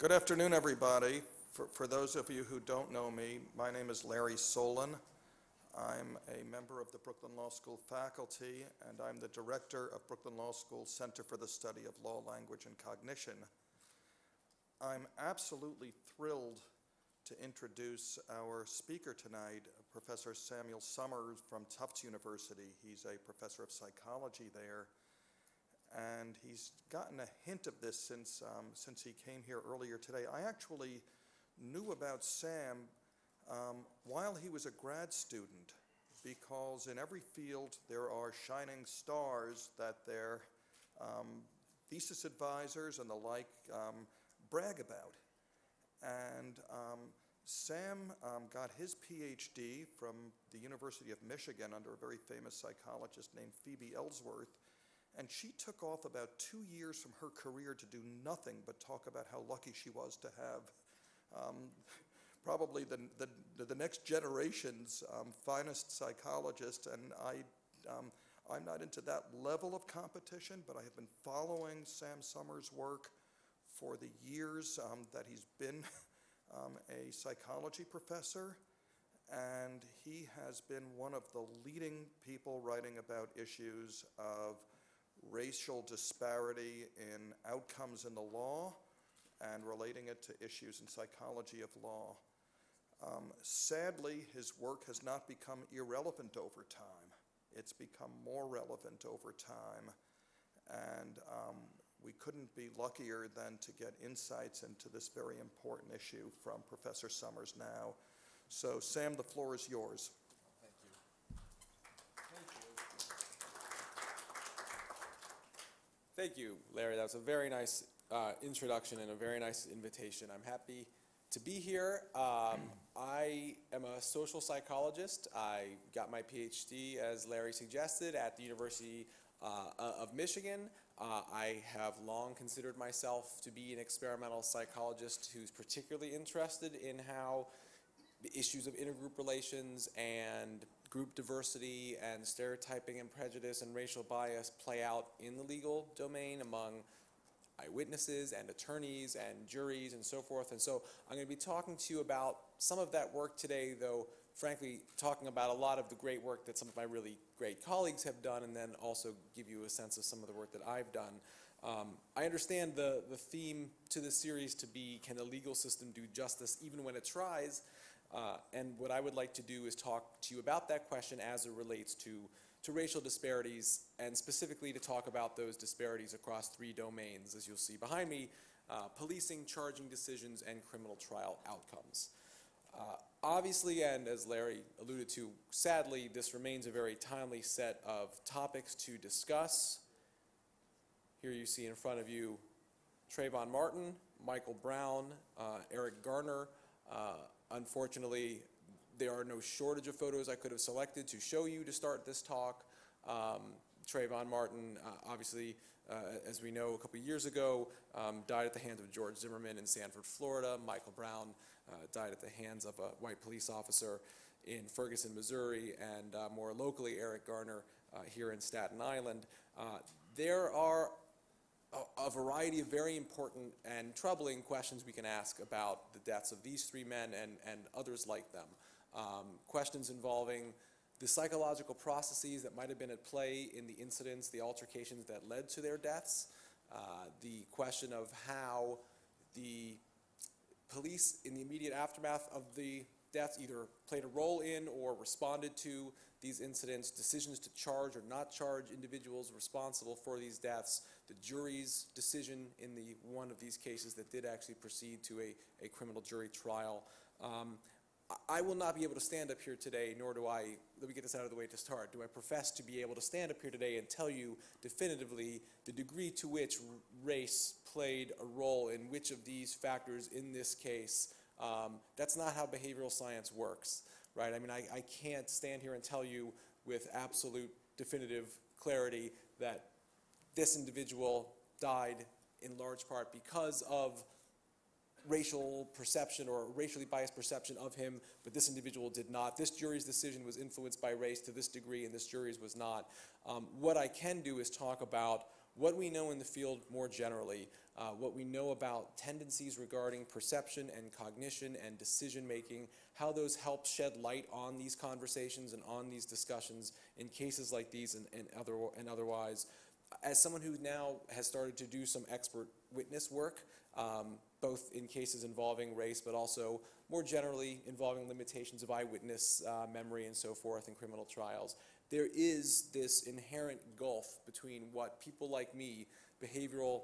Good afternoon, everybody. For, for those of you who don't know me, my name is Larry Solan. I'm a member of the Brooklyn Law School faculty, and I'm the director of Brooklyn Law School Center for the Study of Law, Language, and Cognition. I'm absolutely thrilled to introduce our speaker tonight, Professor Samuel Sommers from Tufts University. He's a professor of psychology there, and he's gotten a hint of this since, um, since he came here earlier today. I actually knew about Sam um, while he was a grad student, because in every field there are shining stars that their um, thesis advisors and the like um, brag about. And um, Sam um, got his PhD from the University of Michigan under a very famous psychologist named Phoebe Ellsworth. And she took off about two years from her career to do nothing but talk about how lucky she was to have um, probably the, the, the, next generation's um, finest psychologist. And I, um, I'm not into that level of competition, but I have been following Sam Sommers' work for the years um, that he's been um, a psychology professor. And he has been one of the leading people writing about issues of racial disparity in outcomes in the law and relating it to issues in psychology of law. Um, sadly, his work has not become irrelevant over time. It's become more relevant over time. And um, we couldn't be luckier than to get insights into this very important issue from Professor Sommers now. So, Sam, the floor is yours. Thank you. Thank you. Larry. That was a very nice uh, introduction and a very nice invitation. I'm happy to be here. Um, I am a social psychologist. I got my PhD, as Larry suggested, at the University uh, of Michigan. Uh, I have long considered myself to be an experimental psychologist who's particularly interested in how the issues of intergroup relations and group diversity and stereotyping and prejudice and racial bias play out in the legal domain among eyewitnesses and attorneys and juries and so forth. And so I'm going to be talking to you about some of that work today, though, frankly, talking about a lot of the great work that some of my really great colleagues have done, and then also give you a sense of some of the work that I've done. Um, I understand the, the theme to this series to be can the legal system do justice even when it tries? Uh, and what I would like to do is talk to you about that question as it relates to to racial disparities and specifically to talk about those disparities across three domains, as you'll see behind me, uh, policing, charging decisions, and criminal trial outcomes. Uh, obviously, and as Larry alluded to, sadly, this remains a very timely set of topics to discuss. Here you see in front of you Trayvon Martin, Michael Brown, uh, Eric Garner. Unfortunately, there are no shortage of photos I could have selected to show you to start this talk. Um, Trayvon Martin, uh, obviously, uh, as we know, a couple years ago, um, died at the hands of George Zimmerman in Sanford, Florida. Michael Brown uh, died at the hands of a white police officer in Ferguson, Missouri, and uh, more locally, Eric Garner uh, here in Staten Island. Uh, there are a, variety of very important and troubling questions we can ask about the deaths of these three men and, and others like them. Um, questions involving the psychological processes that might have been at play in the incidents, the altercations that led to their deaths, uh, the question of how the police in the immediate aftermath of the deaths either played a role in or responded to these incidents, decisions to charge or not charge individuals responsible for these deaths, the jury's decision in the one of these cases that did actually proceed to a, a criminal jury trial. Um, I will not be able to stand up here today, nor do I, let me get this out of the way to start, do I profess to be able to stand up here today and tell you definitively the degree to which race played a role in which of these factors in this case. Um, that's not how behavioral science works, right? I mean, I, I can't stand here and tell you with absolute definitive clarity that this individual died in large part because of racial perception or racially biased perception of him, but this individual did not. This jury's decision was influenced by race to this degree, and this jury's was not. Um, what I can do is talk about what we know in the field more generally, uh, what we know about tendencies regarding perception and cognition and decision making, how those help shed light on these conversations and on these discussions in cases like these and, and, other, and otherwise. As someone who now has started to do some expert witness work, um, both in cases involving race, but also more generally involving limitations of eyewitness uh, memory and so forth in criminal trials, there is this inherent gulf between what people like me, behavioral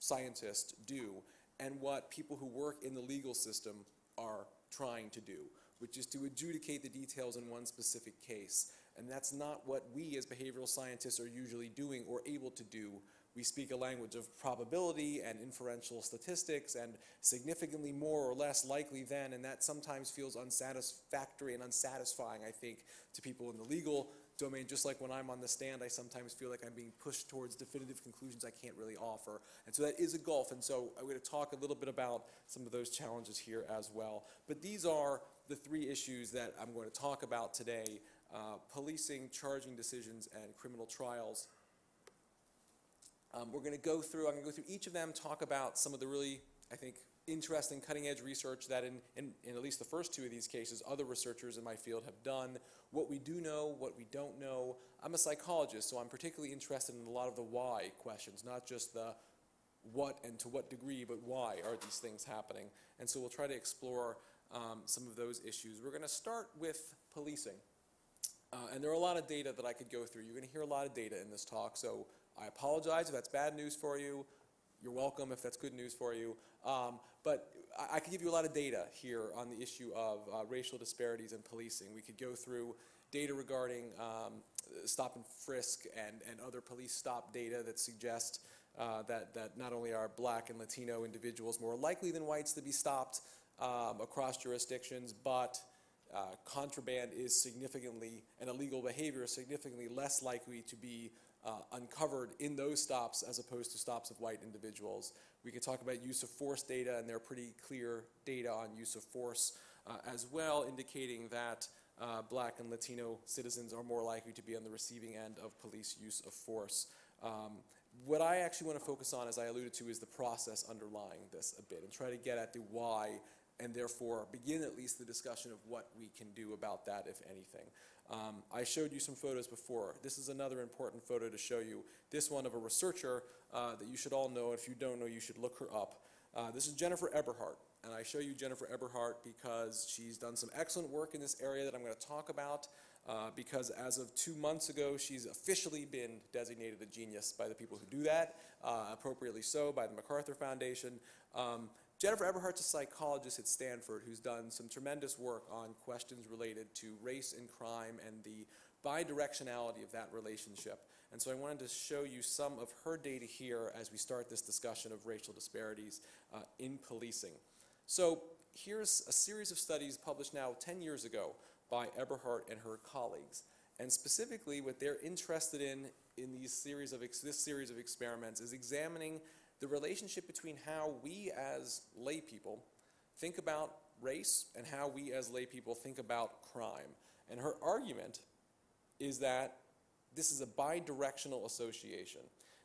scientists, do and what people who work in the legal system are trying to do, which is to adjudicate the details in one specific case. And that's not what we as behavioral scientists are usually doing or able to do. We speak a language of probability and inferential statistics and significantly more or less likely than, and that sometimes feels unsatisfactory and unsatisfying, I think, to people in the legal domain. Just like when I'm on the stand, I sometimes feel like I'm being pushed towards definitive conclusions I can't really offer. And so that is a gulf, and so I'm going to talk a little bit about some of those challenges here as well. But these are the three issues that I'm going to talk about today uh, policing, charging decisions, and criminal trials. Um, we're going to go through, I'm going to go through each of them, talk about some of the really, I think, interesting cutting edge research that in, in, in, at least the first two of these cases, other researchers in my field have done, what we do know, what we don't know. I'm a psychologist, so I'm particularly interested in a lot of the why questions, not just the what and to what degree, but why are these things happening. And so we'll try to explore um, some of those issues. We're going to start with policing. Uh, and there are a lot of data that I could go through. You're going to hear a lot of data in this talk, so I apologize if that's bad news for you. You're welcome if that's good news for you. Um, but I, I, could give you a lot of data here on the issue of uh, racial disparities in policing. We could go through data regarding um, stop and frisk and, and other police stop data that suggest uh, that, that not only are black and Latino individuals more likely than whites to be stopped um, across jurisdictions, but uh, contraband is significantly, and illegal behavior is significantly less likely to be uh, uncovered in those stops as opposed to stops of white individuals. We could talk about use of force data, and there are pretty clear data on use of force uh, as well, indicating that uh, black and Latino citizens are more likely to be on the receiving end of police use of force. Um, what I actually want to focus on, as I alluded to, is the process underlying this a bit and try to get at the why and therefore begin at least the discussion of what we can do about that, if anything. Um, I showed you some photos before. This is another important photo to show you. This one of a researcher uh, that you should all know. If you don't know, you should look her up. Uh, this is Jennifer Eberhardt, and I show you Jennifer Eberhardt because she's done some excellent work in this area that I'm going to talk about. Uh, because as of two months ago, she's officially been designated a genius by the people who do that, uh, appropriately so by the MacArthur Foundation. Um, Jennifer Eberhardt's a psychologist at Stanford who's done some tremendous work on questions related to race and crime and the bidirectionality of that relationship. And so I wanted to show you some of her data here as we start this discussion of racial disparities uh, in policing. So here's a series of studies published now 10 years ago by Eberhardt and her colleagues. And specifically, what they're interested in in these series of this series of experiments is examining the relationship between how we as lay people think about race and how we as lay people think about crime. And her argument is that this is a bidirectional association,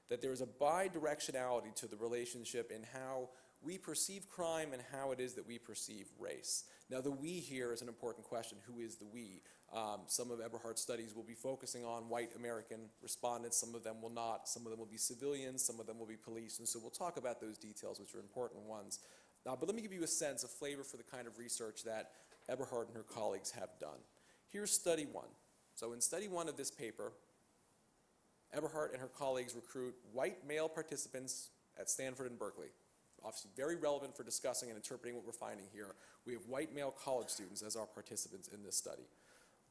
that there is a bidirectionality to the relationship in how we perceive crime and how it is that we perceive race. Now, the we here is an important question. Who is the we? Um, some of Eberhardt's studies will be focusing on white American respondents, some of them will not, some of them will be civilians, some of them will be police, and so we'll talk about those details, which are important ones. Uh, but let me give you a sense, a flavor for the kind of research that Eberhardt and her colleagues have done. Here's study one. So in study one of this paper, Eberhardt and her colleagues recruit white male participants at Stanford and Berkeley. Obviously very relevant for discussing and interpreting what we're finding here. We have white male college students as our participants in this study.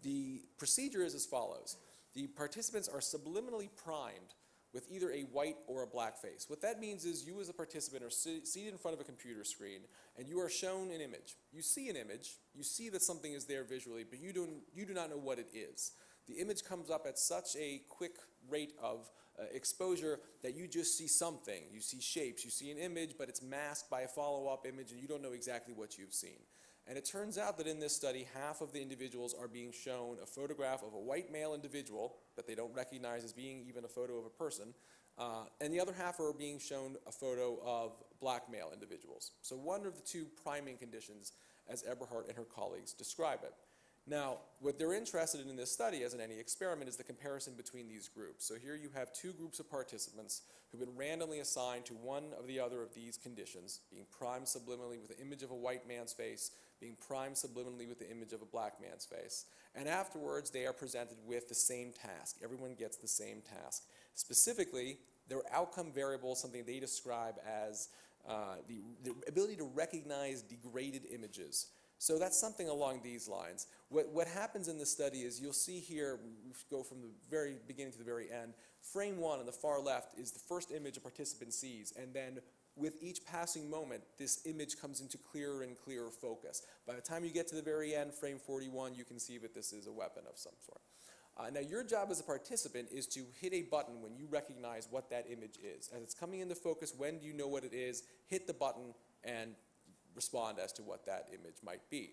The procedure is as follows. The participants are subliminally primed with either a white or a black face. What that means is you as a participant are seated in front of a computer screen and you are shown an image. You see an image, you see that something is there visually, but you, don't, you do not know what it is. The image comes up at such a quick rate of uh, exposure that you just see something. You see shapes, you see an image, but it's masked by a follow-up image and you don't know exactly what you've seen. And it turns out that in this study, half of the individuals are being shown a photograph of a white male individual that they don't recognize as being even a photo of a person. Uh, and the other half are being shown a photo of black male individuals. So one of the two priming conditions as Eberhardt and her colleagues describe it. Now, what they're interested in in this study, as in any experiment, is the comparison between these groups. So here you have two groups of participants who've been randomly assigned to one of the other of these conditions, being primed subliminally with the image of a white man's face, being primed subliminally with the image of a black man's face. And afterwards, they are presented with the same task. Everyone gets the same task. Specifically, their outcome variable something they describe as uh, the, the ability to recognize degraded images. So that's something along these lines. What, what happens in the study is you'll see here, we go from the very beginning to the very end, frame one on the far left is the first image a participant sees, and then with each passing moment, this image comes into clearer and clearer focus. By the time you get to the very end, frame 41, you can see that this is a weapon of some sort. Uh, now, your job as a participant is to hit a button when you recognize what that image is. As it's coming into focus, when do you know what it is? Hit the button and respond as to what that image might be.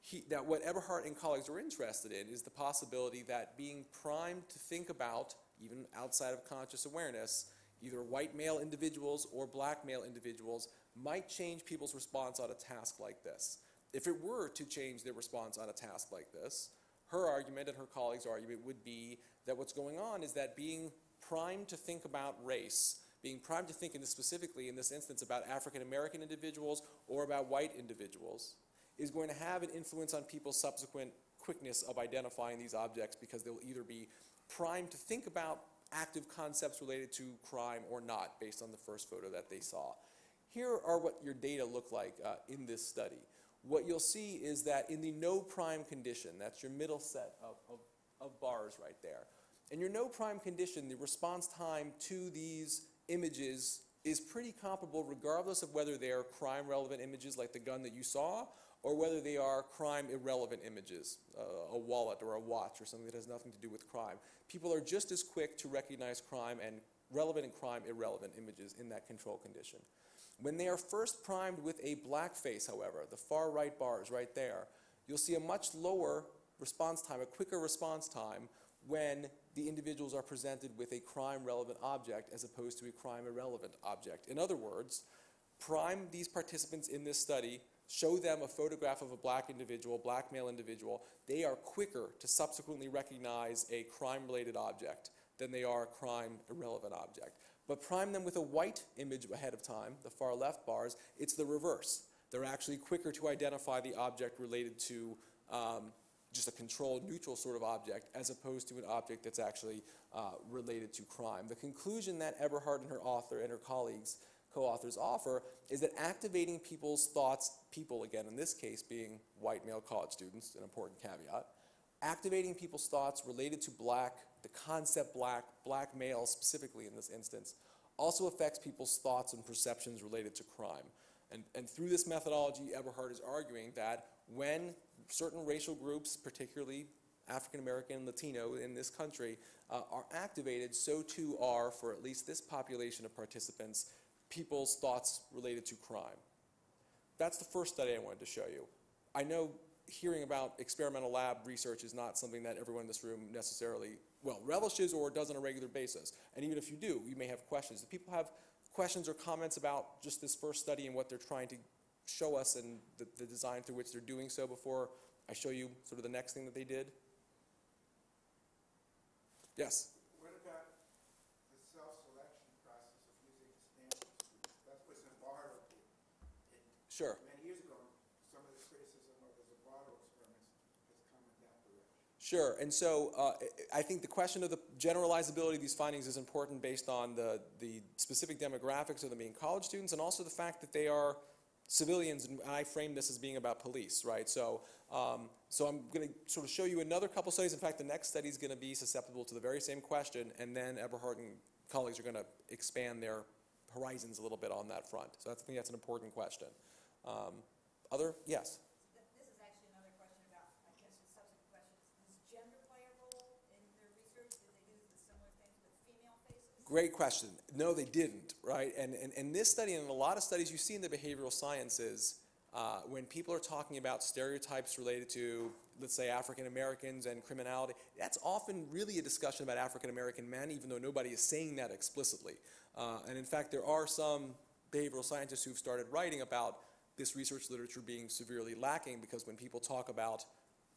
He, now, what Eberhardt and colleagues were interested in is the possibility that being primed to think about, even outside of conscious awareness, either white male individuals or black male individuals might change people's response on a task like this. If it were to change their response on a task like this, her argument and her colleagues' argument would be that what's going on is that being primed to think about race, being primed to think in this specifically in this instance about African American individuals or about white individuals, is going to have an influence on people's subsequent quickness of identifying these objects because they'll either be primed to think about active concepts related to crime or not based on the first photo that they saw. Here are what your data look like uh, in this study. What you'll see is that in the no prime condition, that's your middle set of, of, of bars right there, in your no prime condition, the response time to these images is pretty comparable regardless of whether they are crime relevant images like the gun that you saw or whether they are crime irrelevant images, uh, a wallet or a watch or something that has nothing to do with crime. People are just as quick to recognize crime and relevant and crime irrelevant images in that control condition. When they are first primed with a black face, however, the far right bars right there, you'll see a much lower response time, a quicker response time when the individuals are presented with a crime relevant object as opposed to a crime irrelevant object. In other words, prime these participants in this study, show them a photograph of a black individual, black male individual, they are quicker to subsequently recognize a crime related object than they are a crime irrelevant object. But prime them with a white image ahead of time, the far left bars, it's the reverse. They're actually quicker to identify the object related to um, just a controlled neutral sort of object as opposed to an object that's actually uh, related to crime. The conclusion that Eberhardt and her author and her colleagues, co-authors offer is that activating people's thoughts, people again in this case being white male college students, an important caveat, activating people's thoughts related to black, the concept black, black male specifically in this instance, also affects people's thoughts and perceptions related to crime. And, and through this methodology, Eberhardt is arguing that when certain racial groups, particularly African American, and Latino in this country, uh, are activated, so too are, for at least this population of participants, people's thoughts related to crime. That's the first study I wanted to show you. I know hearing about experimental lab research is not something that everyone in this room necessarily, well, relishes or does on a regular basis. And even if you do, you may have questions. If people have questions or comments about just this first study and what they're trying to show us and the, the design through which they're doing so before I show you sort of the next thing that they did? Yes? What about the self-selection process of using examples? That's what Zimbardo did. And Sure. Many years ago, some of the criticism of the experiments has come in that direction. Sure, and so uh, I think the question of the generalizability of these findings is important based on the, the specific demographics of the being college students and also the fact that they are civilians, and I frame this as being about police, right? So, um, so I'm going to sort of show you another couple studies. In fact, the next study is going to be susceptible to the very same question, and then Eberhardt and colleagues are going to expand their horizons a little bit on that front. So that's, I think that's an important question. Um, other, yes? This is actually another question about, I guess, the subsequent questions. Does gender play a role in their research? Did they do the similar things with female faces? Great question. No, they didn't, right? And, and, and this study and a lot of studies you see in the behavioral sciences, Uh, when people are talking about stereotypes related to, let's say, African Americans and criminality, that's often really a discussion about African American men, even though nobody is saying that explicitly. Uh, and in fact, there are some behavioral scientists who've started writing about this research literature being severely lacking because when people talk about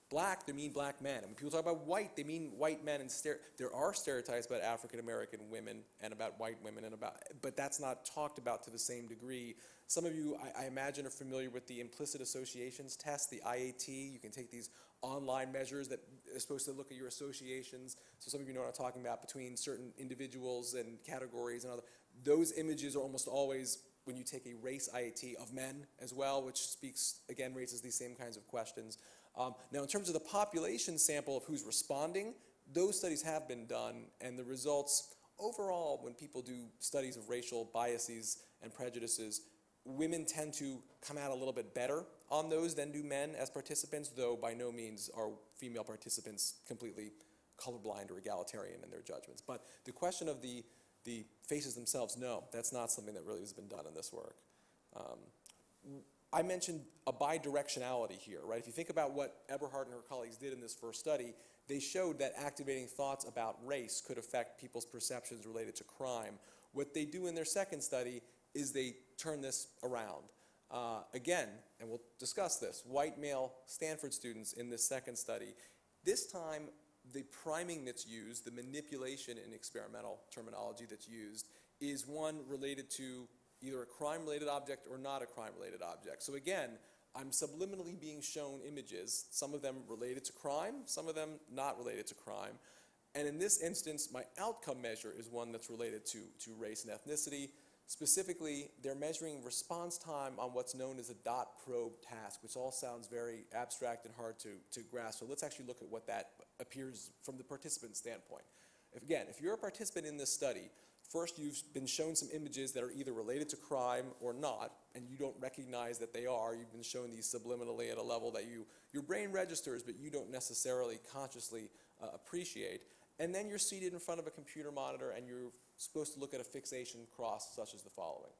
black, they mean black men. And when people talk about white, they mean white men. And there are stereotypes about African American women and about white women, and about, but that's not talked about to the same degree. Some of you, I, I imagine, are familiar with the implicit associations test, the IAT. You can take these online measures that are supposed to look at your associations. So some of you know what I'm talking about between certain individuals and categories and other. Those images are almost always when you take a race IAT of men as well, which speaks, again, raises these same kinds of questions. Um, now, in terms of the population sample of who's responding, those studies have been done, and the results overall, when people do studies of racial biases and prejudices, women tend to come out a little bit better on those than do men as participants, though by no means are female participants completely colorblind or egalitarian in their judgments. But the question of the, the faces themselves, no, that's not something that really has been done in this work. Um, I mentioned a bidirectionality here, right? If you think about what Eberhardt and her colleagues did in this first study, they showed that activating thoughts about race could affect people's perceptions related to crime. What they do in their second study is they turn this around. Uh, again, and we'll discuss this, white male Stanford students in this second study, this time the priming that's used, the manipulation in experimental terminology that's used, is one related to either a crime-related object or not a crime-related object. So again, I'm subliminally being shown images, some of them related to crime, some of them not related to crime. And in this instance, my outcome measure is one that's related to, to race and ethnicity. Specifically, they're measuring response time on what's known as a dot probe task, which all sounds very abstract and hard to, to grasp. So let's actually look at what that appears from the participant standpoint. If, again, if you're a participant in this study, first you've been shown some images that are either related to crime or not, and you don't recognize that they are. You've been shown these subliminally at a level that you, your brain registers, but you don't necessarily consciously uh, appreciate. And then you're seated in front of a computer monitor and you're supposed to look at a fixation cross such as the following.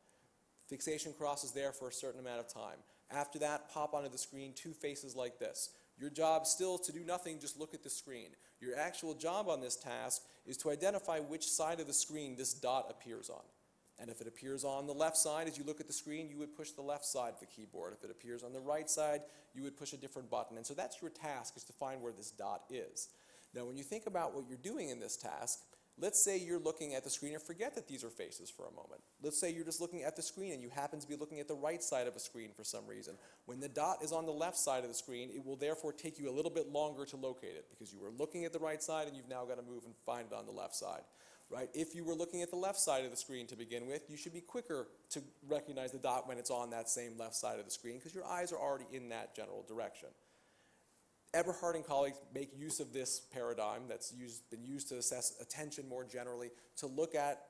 Fixation cross is there for a certain amount of time. After that, pop onto the screen two faces like this. Your job still to do nothing, just look at the screen. Your actual job on this task is to identify which side of the screen this dot appears on. And if it appears on the left side, as you look at the screen, you would push the left side of the keyboard. If it appears on the right side, you would push a different button. And so that's your task, is to find where this dot is. Now, when you think about what you're doing in this task, let's say you're looking at the screen and forget that these are faces for a moment. Let's say you're just looking at the screen and you happen to be looking at the right side of a screen for some reason. When the dot is on the left side of the screen, it will therefore take you a little bit longer to locate it because you were looking at the right side and you've now got to move and find it on the left side. Right? If you were looking at the left side of the screen to begin with, you should be quicker to recognize the dot when it's on that same left side of the screen because your eyes are already in that general direction. Eberhardt and colleagues make use of this paradigm that's used, been used to assess attention more generally to look at,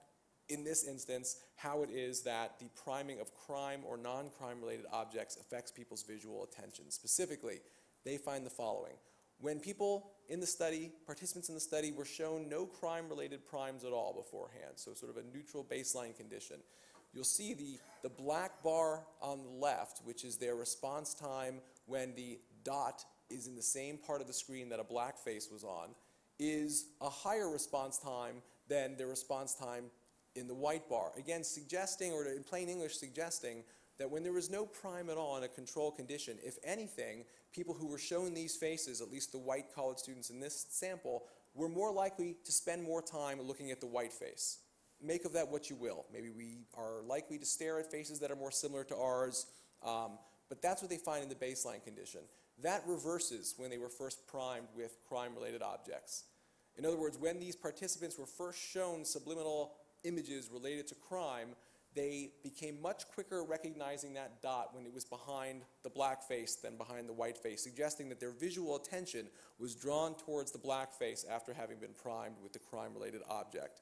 in this instance, how it is that the priming of crime or non-crime related objects affects people's visual attention. Specifically, they find the following. When people in the study, participants in the study, were shown no crime-related primes at all beforehand, so sort of a neutral baseline condition, you'll see the, the black bar on the left, which is their response time when the dot is in the same part of the screen that a black face was on, is a higher response time than the response time in the white bar. Again, suggesting, or in plain English, suggesting that when there was no prime at all in a control condition, if anything, people who were shown these faces, at least the white college students in this sample, were more likely to spend more time looking at the white face. Make of that what you will. Maybe we are likely to stare at faces that are more similar to ours, um, but that's what they find in the baseline condition. That reverses when they were first primed with crime-related objects. In other words, when these participants were first shown subliminal images related to crime, they became much quicker recognizing that dot when it was behind the black face than behind the white face, suggesting that their visual attention was drawn towards the black face after having been primed with the crime-related object.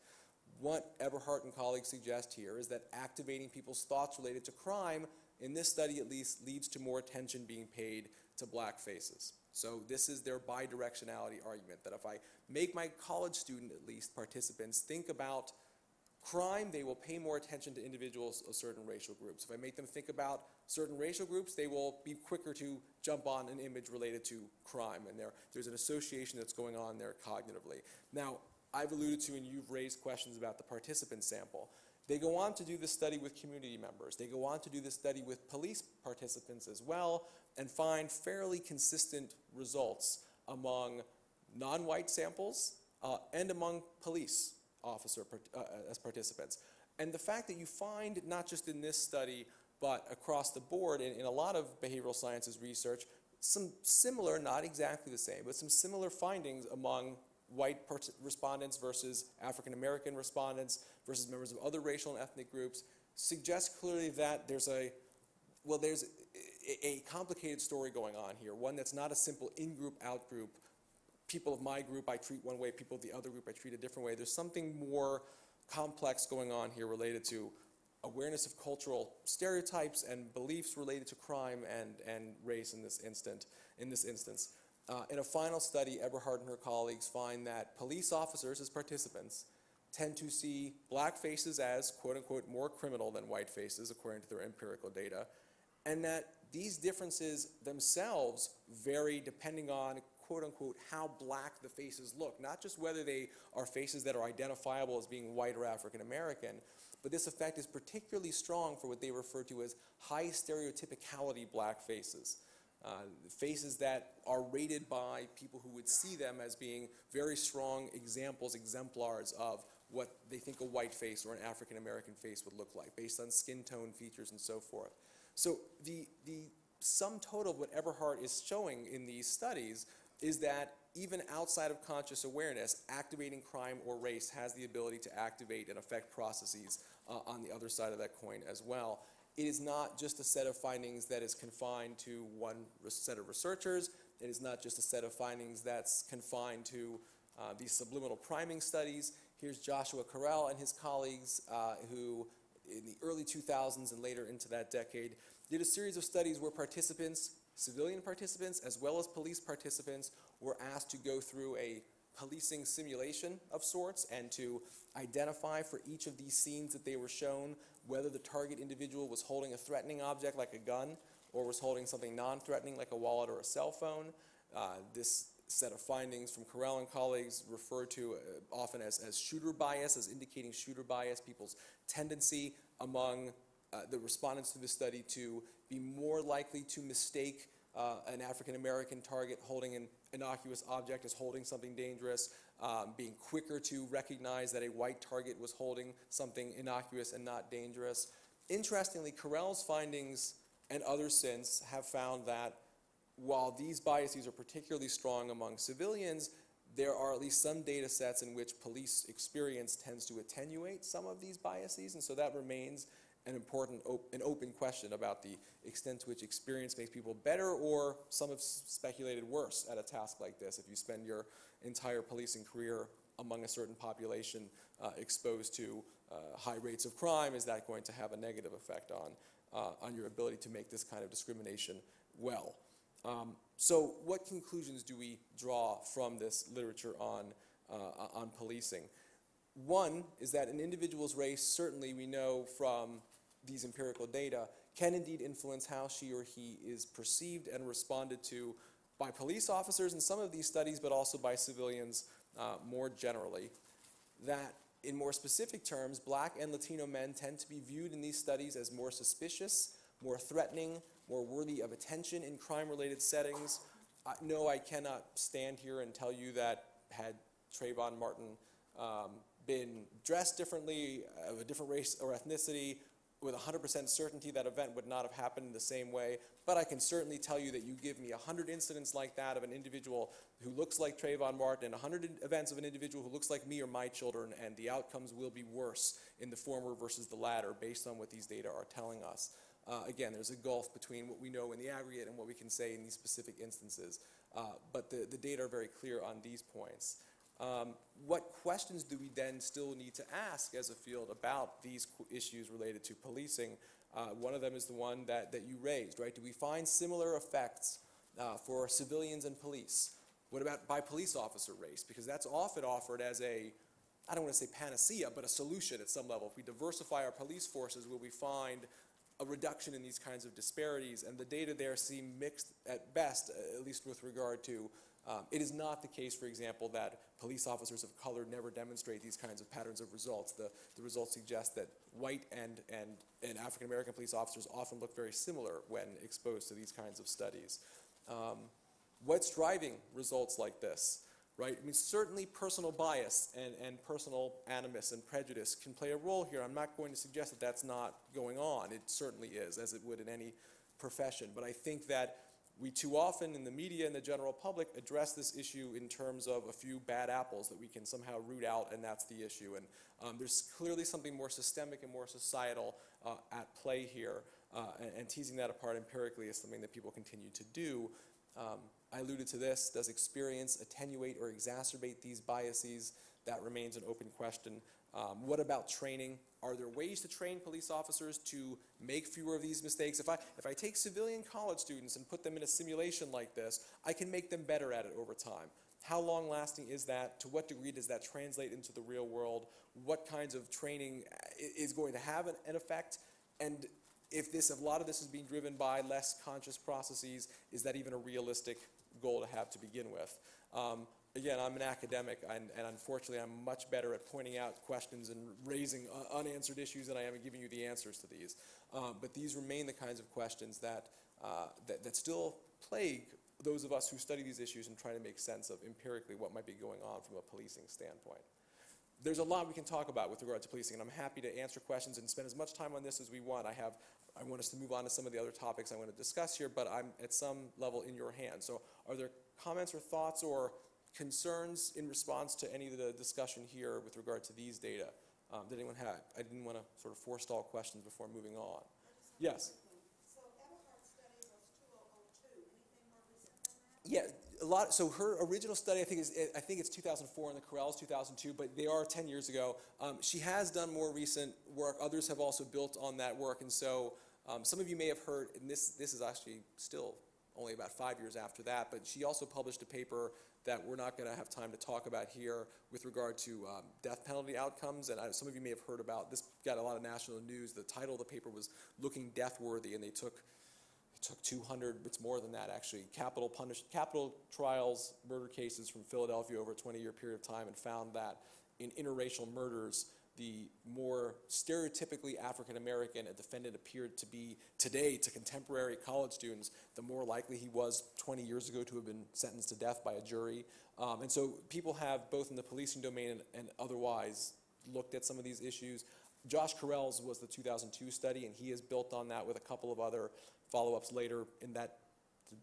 What Eberhardt and colleagues suggest here is that activating people's thoughts related to crime, in this study at least, leads to more attention being paid to black faces. So this is their bidirectionality argument, that if I make my college student, at least, participants think about crime, they will pay more attention to individuals of certain racial groups. If I make them think about certain racial groups, they will be quicker to jump on an image related to crime, and there, there's an association that's going on there cognitively. Now, I've alluded to, and you've raised questions about the participant sample. They go on to do this study with community members. They go on to do this study with police participants as well, and find fairly consistent results among non-white samples uh, and among police officer uh, uh, as participants. And the fact that you find, not just in this study, but across the board in, in a lot of behavioral sciences research, some similar, not exactly the same, but some similar findings among white respondents versus African American respondents versus members of other racial and ethnic groups suggests clearly that there's a well, there's a, a complicated story going on here, one that's not a simple in-group, out-group. People of my group I treat one way, people of the other group I treat a different way. There's something more complex going on here related to awareness of cultural stereotypes and beliefs related to crime and, and race in this instant, in this instance. Uh, in a final study, Eberhardt and her colleagues find that police officers as participants tend to see black faces as quote unquote more criminal than white faces according to their empirical data, and that these differences themselves vary depending on quote unquote how black the faces look, not just whether they are faces that are identifiable as being white or African American, but this effect is particularly strong for what they refer to as high stereotypicality black faces. Uh, faces that are rated by people who would see them as being very strong examples, exemplars of what they think a white face or an African American face would look like, based on skin tone features and so forth. So the, the sum total of what Eberhardt is showing in these studies is that even outside of conscious awareness, activating crime or race has the ability to activate and affect processes uh, on the other side of that coin as well. It is not just a set of findings that is confined to one set of researchers. It is not just a set of findings that's confined to uh, these subliminal priming studies. Here's Joshua Correll and his colleagues uh, who, in the early 2000s and later into that decade, did a series of studies where participants, civilian participants as well as police participants, were asked to go through a policing simulation of sorts and to identify for each of these scenes that they were shown whether the target individual was holding a threatening object like a gun or was holding something non-threatening like a wallet or a cell phone. Uh, this set of findings from Correll and colleagues referred to uh, often as, as shooter bias, as indicating shooter bias, people's tendency among uh, the respondents to the study to be more likely to mistake uh, an African American target holding an innocuous object as holding something dangerous, um, being quicker to recognize that a white target was holding something innocuous and not dangerous. Interestingly, Correll's findings and others since have found that while these biases are particularly strong among civilians, there are at least some data sets in which police experience tends to attenuate some of these biases, and so that remains an important, op- an open question about the extent to which experience makes people better, or some have speculated worse at a task like this. If you spend your entire policing career among a certain population uh, exposed to uh, high rates of crime, is that going to have a negative effect on, uh, on your ability to make this kind of discrimination well? Um, so, what conclusions do we draw from this literature on, uh, on policing? One is that an individual's race, certainly we know from these empirical data, can indeed influence how she or he is perceived and responded to by police officers in some of these studies, but also by civilians uh, more generally. That, in more specific terms, black and Latino men tend to be viewed in these studies as more suspicious, more threatening, more worthy of attention in crime related settings. I, no, I cannot stand here and tell you that had Trayvon Martin um, been dressed differently, of a different race or ethnicity, with 100% certainty that event would not have happened in the same way. But I can certainly tell you that you give me 100 incidents like that of an individual who looks like Trayvon Martin and 100 events of an individual who looks like me or my children, and the outcomes will be worse in the former versus the latter based on what these data are telling us. Uh, again, there's a gulf between what we know in the aggregate and what we can say in these specific instances. Uh, but the, the data are very clear on these points. Um, what questions do we then still need to ask as a field about these issues related to policing? Uh, one of them is the one that, that you raised, right? Do we find similar effects uh, for civilians and police? What about by police officer race? Because that's often offered as a I don't want to say panacea, but a solution at some level. If we diversify our police forces, will we find a reduction in these kinds of disparities? And the data there seem mixed at best, uh, at least with regard to, um, it is not the case, for example, that police officers of color never demonstrate these kinds of patterns of results. The, the results suggest that white and, and, and African American police officers often look very similar when exposed to these kinds of studies. Um, what's driving results like this? right? I mean, certainly personal bias and, and personal animus and prejudice can play a role here. I'm not going to suggest that that's not going on. It certainly is, as it would in any profession. But I think that we too often in the media and the general public address this issue in terms of a few bad apples that we can somehow root out, and that's the issue. And um, there's clearly something more systemic and more societal uh, at play here, uh, and, and teasing that apart empirically is something that people continue to do. Um, I alluded to this. Does experience attenuate or exacerbate these biases? That remains an open question. Um, what about training? Are there ways to train police officers to make fewer of these mistakes? If I, if I take civilian college students and put them in a simulation like this, I can make them better at it over time. How long lasting is that? To what degree does that translate into the real world? What kinds of training is going to have an, an effect? And if this, if a lot of this is being driven by less conscious processes, is that even a realistic goal to have to begin with? Um, again, I'm an academic, and, and, unfortunately, I'm much better at pointing out questions and raising uh, unanswered issues than I am at giving you the answers to these. Um, but these remain the kinds of questions that, uh, that, that still plague those of us who study these issues and try to make sense of empirically what might be going on from a policing standpoint there's a lot we can talk about with regard to policing, and I'm happy to answer questions and spend as much time on this as we want. I have, I want us to move on to some of the other topics I want to discuss here, but I'm at some level in your hands. So are there comments or thoughts or concerns in response to any of the discussion here with regard to these data? Um, did anyone have? I didn't want to sort of forestall questions before moving on. Yes. So that? Yeah, a lot. So her original study, I think is I think it's 2004, and the Correll's 2002, but they are 10 years ago. Um, she has done more recent work. Others have also built on that work, and so um, some of you may have heard. And this this is actually still only about five years after that, but she also published a paper that we're not going to have time to talk about here with regard to um, death penalty outcomes. And I, some of you may have heard about this. Got a lot of national news. The title of the paper was "Looking Death Worthy," and they took it took 200, it's more than that actually, capital punish, capital trials, murder cases from Philadelphia over a 20-year period of time and found that in interracial murders, the more stereotypically African American a defendant appeared to be today to contemporary college students, the more likely he was 20 years ago to have been sentenced to death by a jury. Um, and so people have, both in the policing domain and, and otherwise, looked at some of these issues. Josh Correll's was the 2002 study, and he has built on that with a couple of other follow-ups later in that,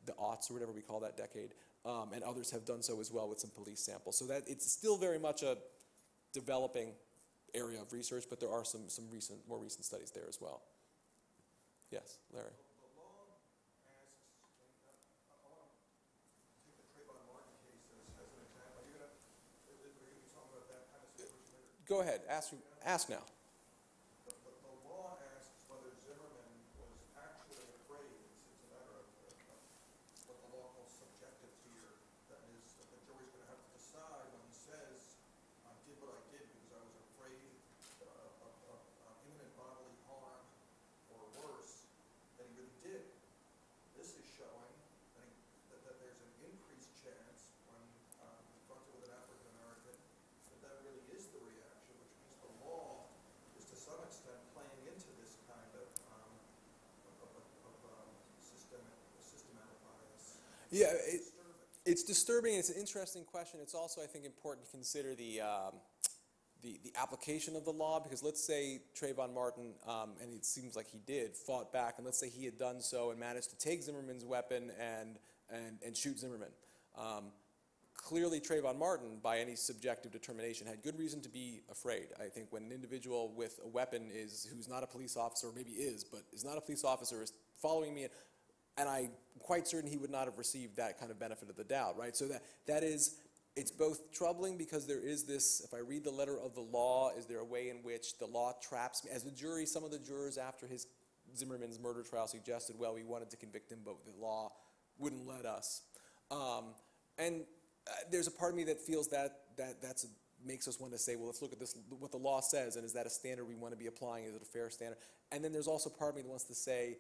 the aughts or whatever we call that decade. Um, and others have done so as well with some police samples. So that it's still very much a developing area of research, but there are some, some recent, more recent studies there as well. Yes, Larry. Go ahead, ask, and uh, I want to take the Trayvon Martin case as, as an example. Are you gonna, are you gonna be talking about that kind of situation later? Go ahead, ask, ask now. The, the, the law asks whether Zimmerman was actually afraid, it's, it's a matter of, uh, of what the law calls subjective fear. That is, that the jury's gonna have to decide when he says, I did what I did because I was afraid uh, of, of uh, imminent bodily harm or worse, that he really did. This is showing that, he, that, that there's an increased chance when, um, confronted with an African American, that that really is the reaction, which means the law is to some extent playing into this kind of, um, of, of, of, um, systemic, systematic bias. Yeah, it, It's disturbing. It's an interesting question. It's also, I think, important to consider the, um, the, the application of the law because let's say Trayvon Martin, um, and it seems like he did, fought back, and let's say he had done so and managed to take Zimmerman's weapon and, and, and shoot Zimmerman. Um, clearly, Trayvon Martin, by any subjective determination, had good reason to be afraid. I think when an individual with a weapon is, who's not a police officer, maybe is, but is not a police officer, is following me, and I'm quite certain he would not have received that kind of benefit of the doubt, right? So that, that is, it's both troubling because there is this, if I read the letter of the law, is there a way in which the law traps me? As the jury, some of the jurors after his Zimmerman's murder trial suggested, well, we wanted to convict him, but the law wouldn't let us. Um, and uh, there's a part of me that feels that, that that's a makes us want to say, well, let's look at this, what the law says, and is that a standard we want to be applying? Is it a fair standard? And then there's also part of me that wants to say,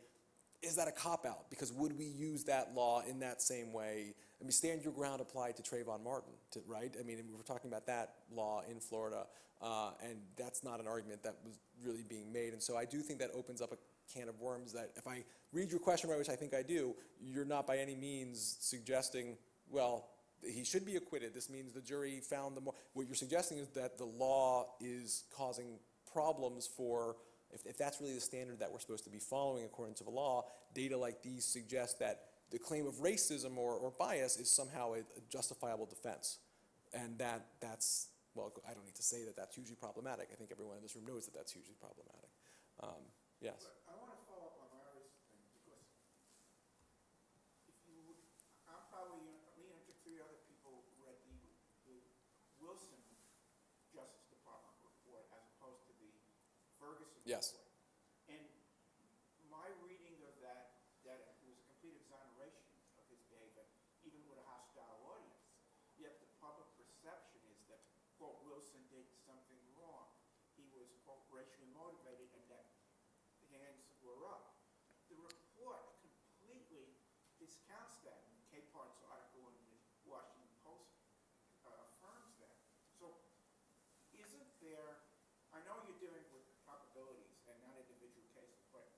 is that a cop-out? Because would we use that law in that same way? I mean, stand your ground applied to Trayvon Martin, to, right? I mean, we were talking about that law in Florida, uh, and that's not an argument that was really being made. And so I do think that opens up a can of worms that if I read your question right, which I think I do, you're not by any means suggesting, well, he should be acquitted. This means the jury found the more. What you're suggesting is that the law is causing problems for, if, if that's really the standard that we're supposed to be following according to the law, data like these suggest that the claim of racism or, or bias is somehow a, a justifiable defense. And that, that's, well, I don't need to say that that's hugely problematic. I think everyone in this room knows that that's hugely problematic. Um, yes. But I want to follow up on Larry's thing, because if you, would- I'm probably, me and three other people read the, the Wilson Justice Department report as opposed to the Ferguson report. Yes. And my reading of that, that it was a complete exoneration of his behavior, even with a hostile audience. Yet the public perception is that, quote, Wilson did something wrong. He was, quote, racially motivated and that hands were up. The report completely discounts that, and Capehart's article in the Washington Post uh, affirms that. So isn't there, I know you're dealing with probabilities and not individual cases, but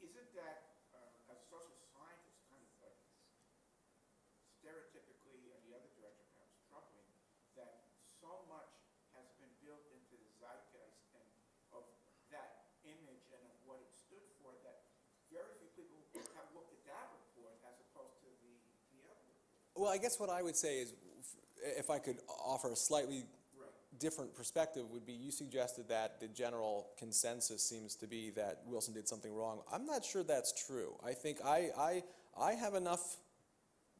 isn't that, uh, as a social scientist, kind of uh, stereotypically, and the other direction perhaps troubling, that so much has been built into the zeitgeist and of that image and of what it stood for, that very few people have looked at that report as opposed to the, the other report. Well, I guess what I would say is, if I could offer a slightly different perspective, would be you suggested that the general consensus seems to be that Wilson did something wrong. I'm not sure that's true. I think I, I, I have enough,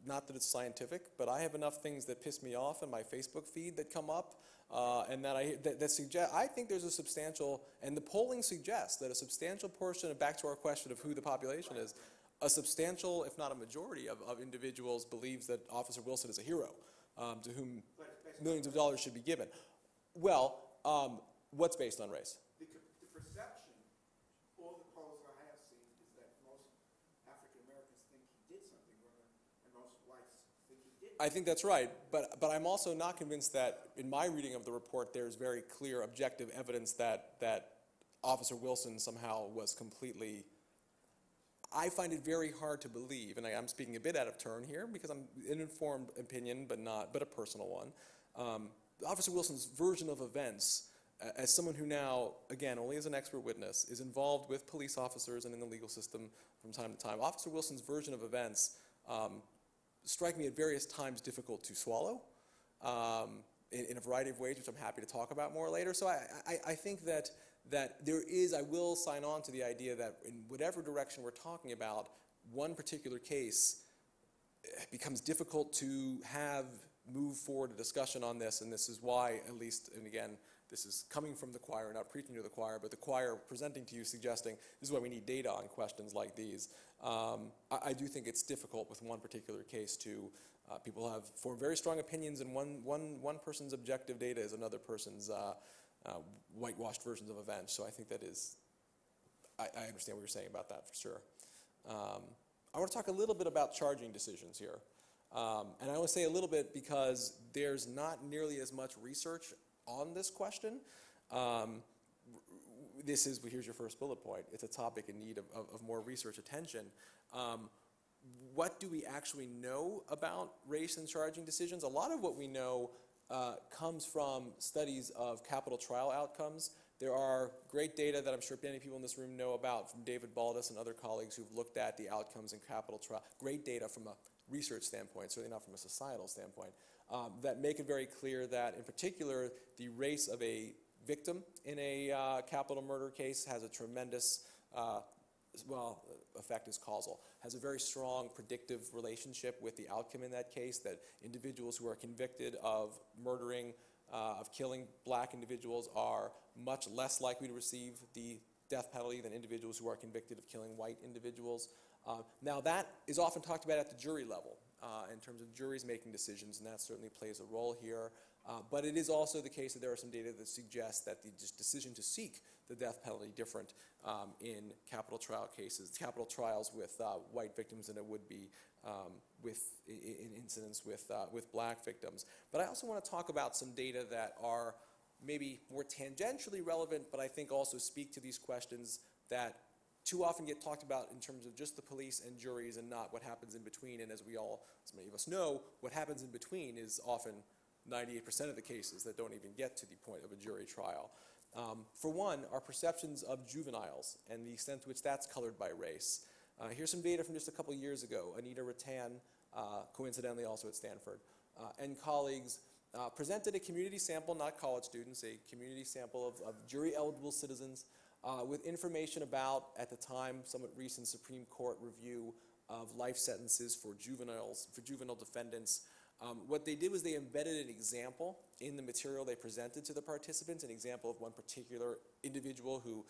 not that it's scientific, but I have enough things that piss me off in my Facebook feed that come up, uh, and that I that, that suggest. I think there's a substantial, and the polling suggests that a substantial portion. Of, back to our question of who the population is, a substantial, if not a majority, of, of individuals believes that Officer Wilson is a hero, um, to whom But it's based on millions of dollars should be given. Well, um, what's based on race? The, the perception, all the polls I have seen, is that most African Americans think he did something wrong, and most whites think he didn't. I think that's right, but, but I'm also not convinced that, in my reading of the report, there's very clear objective evidence that, that Officer Wilson somehow was completely. I find it very hard to believe, and I, I'm speaking a bit out of turn here because I'm an informed opinion, but not, but a personal one. Um, Officer Wilson's version of events, a- as someone who now, again, only as an expert witness, is involved with police officers and in the legal system from time to time. Officer Wilson's version of events um, strike me at various times difficult to swallow um, in, in a variety of ways, which I'm happy to talk about more later. So I, I, I think that, that there is, I will sign on to the idea that in whatever direction we're talking about, one particular case eh, becomes difficult to have move forward a discussion on this, and this is why, at least, and again, this is coming from the choir, not preaching to the choir, but the choir presenting to you suggesting this is why we need data on questions like these. Um, I, I do think it's difficult with one particular case to, uh, people have formed very strong opinions, and one, one, one person's objective data is another person's uh, uh, whitewashed versions of events. So I think that is, I, I understand what you're saying about that for sure. Um, I want to talk a little bit about charging decisions here. Um, and I want to say a little bit because there's not nearly as much research on this question. Um, this is, here's your first bullet point. It's a topic in need of, of, of more research attention. Um, what do we actually know about race and charging decisions? A lot of what we know uh, comes from studies of capital trial outcomes. There are great data that I'm sure many people in this room know about from David Baldus and other colleagues who've looked at the outcomes in capital trial. Great data from a research standpoint, certainly not from a societal standpoint, um, that make it very clear that, in particular, the race of a victim in a uh, capital murder case has a tremendous, uh, well, effect is causal, has a very strong predictive relationship with the outcome in that case, that individuals who are convicted of murdering, uh, of killing black individuals are much less likely to receive the death penalty than individuals who are convicted of killing white individuals. Uh, now, that is often talked about at the jury level uh, in terms of juries making decisions, and that certainly plays a role here. Uh, But it is also the case that there are some data that suggests that the just decision to seek the death penalty different um, in capital trial cases, capital trials with uh, white victims than it would be um, with, in incidents with, uh, with black victims. But I also want to talk about some data that are maybe more tangentially relevant, but I think also speak to these questions that too often get talked about in terms of just the police and juries and not what happens in between. And as we all, as many of us know, what happens in between is often 98% of the cases that don't even get to the point of a jury trial. Um, for one, our perceptions of juveniles and the extent to which that's colored by race. Uh, here's some data from just a couple years ago. Anita Rattan, uh, coincidentally also at Stanford, uh, and colleagues uh, presented a community sample, not college students, a community sample of, of jury eligible citizens uh, with information about, at the time, somewhat recent Supreme Court review of life sentences for juveniles, for juvenile defendants. Um, what they did was they embedded an example in the material they presented to the participants, an example of one particular individual who,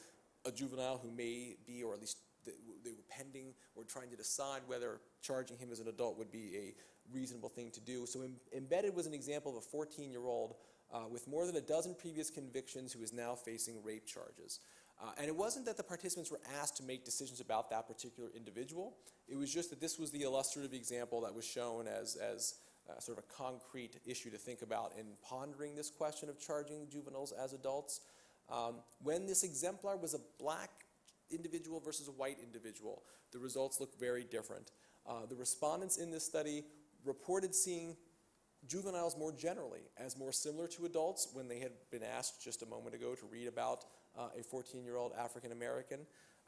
a juvenile who may be, or at least they were pending or trying to decide whether charging him as an adult would be a reasonable thing to do. So em- embedded was an example of a 14-year-old uh, with more than a dozen previous convictions who is now facing rape charges. Uh, and it wasn't that the participants were asked to make decisions about that particular individual. It was just that this was the illustrative example that was shown as, as uh, sort of a concrete issue to think about in pondering this question of charging juveniles as adults. Um, when this exemplar was a black individual versus a white individual, the results look very different. Uh, the respondents in this study reported seeing juveniles more generally as more similar to adults when they had been asked just a moment ago to read about uh, a 14-year-old African American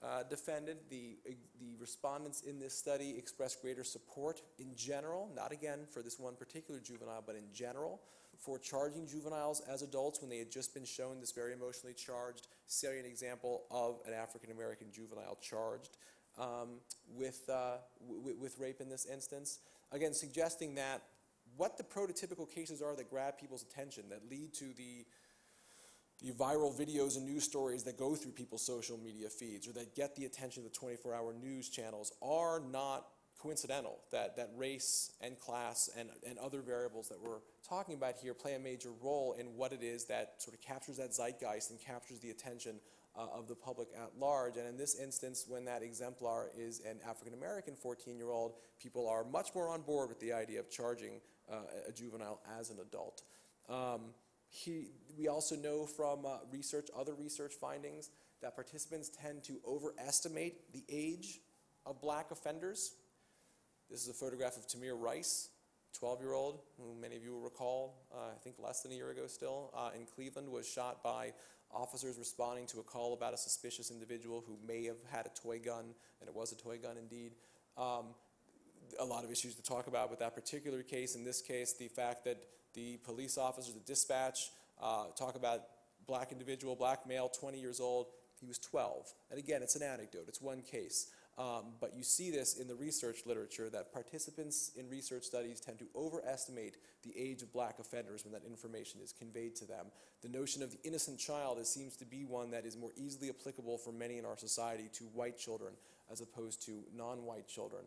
uh, defendant. The, the respondents in this study expressed greater support in general, not again for this one particular juvenile, but in general, for charging juveniles as adults when they had just been shown this very emotionally charged salient example of an African American juvenile charged um, with, uh, with rape in this instance. Again, suggesting that what the prototypical cases are that grab people's attention, that lead to the, the viral videos and news stories that go through people's social media feeds or that get the attention of the 24 hour news channels are not coincidental. That, that race and class and, and other variables that we're talking about here play a major role in what it is that sort of captures that zeitgeist and captures the attention uh, of the public at large. And in this instance, when that exemplar is an African American 14 year old, people are much more on board with the idea of charging uh, a juvenile as an adult. Um, he, we also know from uh, research, other research findings, that participants tend to overestimate the age of black offenders. This is a photograph of Tamir Rice, 12-year-old, who many of you will recall, uh, I think less than a year ago still, uh, in Cleveland, was shot by officers responding to a call about a suspicious individual who may have had a toy gun, and it was a toy gun indeed. Um, a lot of issues to talk about with that particular case. In this case, the fact that the police officers, the dispatch, uh, talk about black individual, black male, 20 years old. He was 12. And again, it's an anecdote, it's one case. Um, but you see this in the research literature that participants in research studies tend to overestimate the age of black offenders when that information is conveyed to them. The notion of the innocent child is, seems to be one that is more easily applicable for many in our society to white children as opposed to non white children.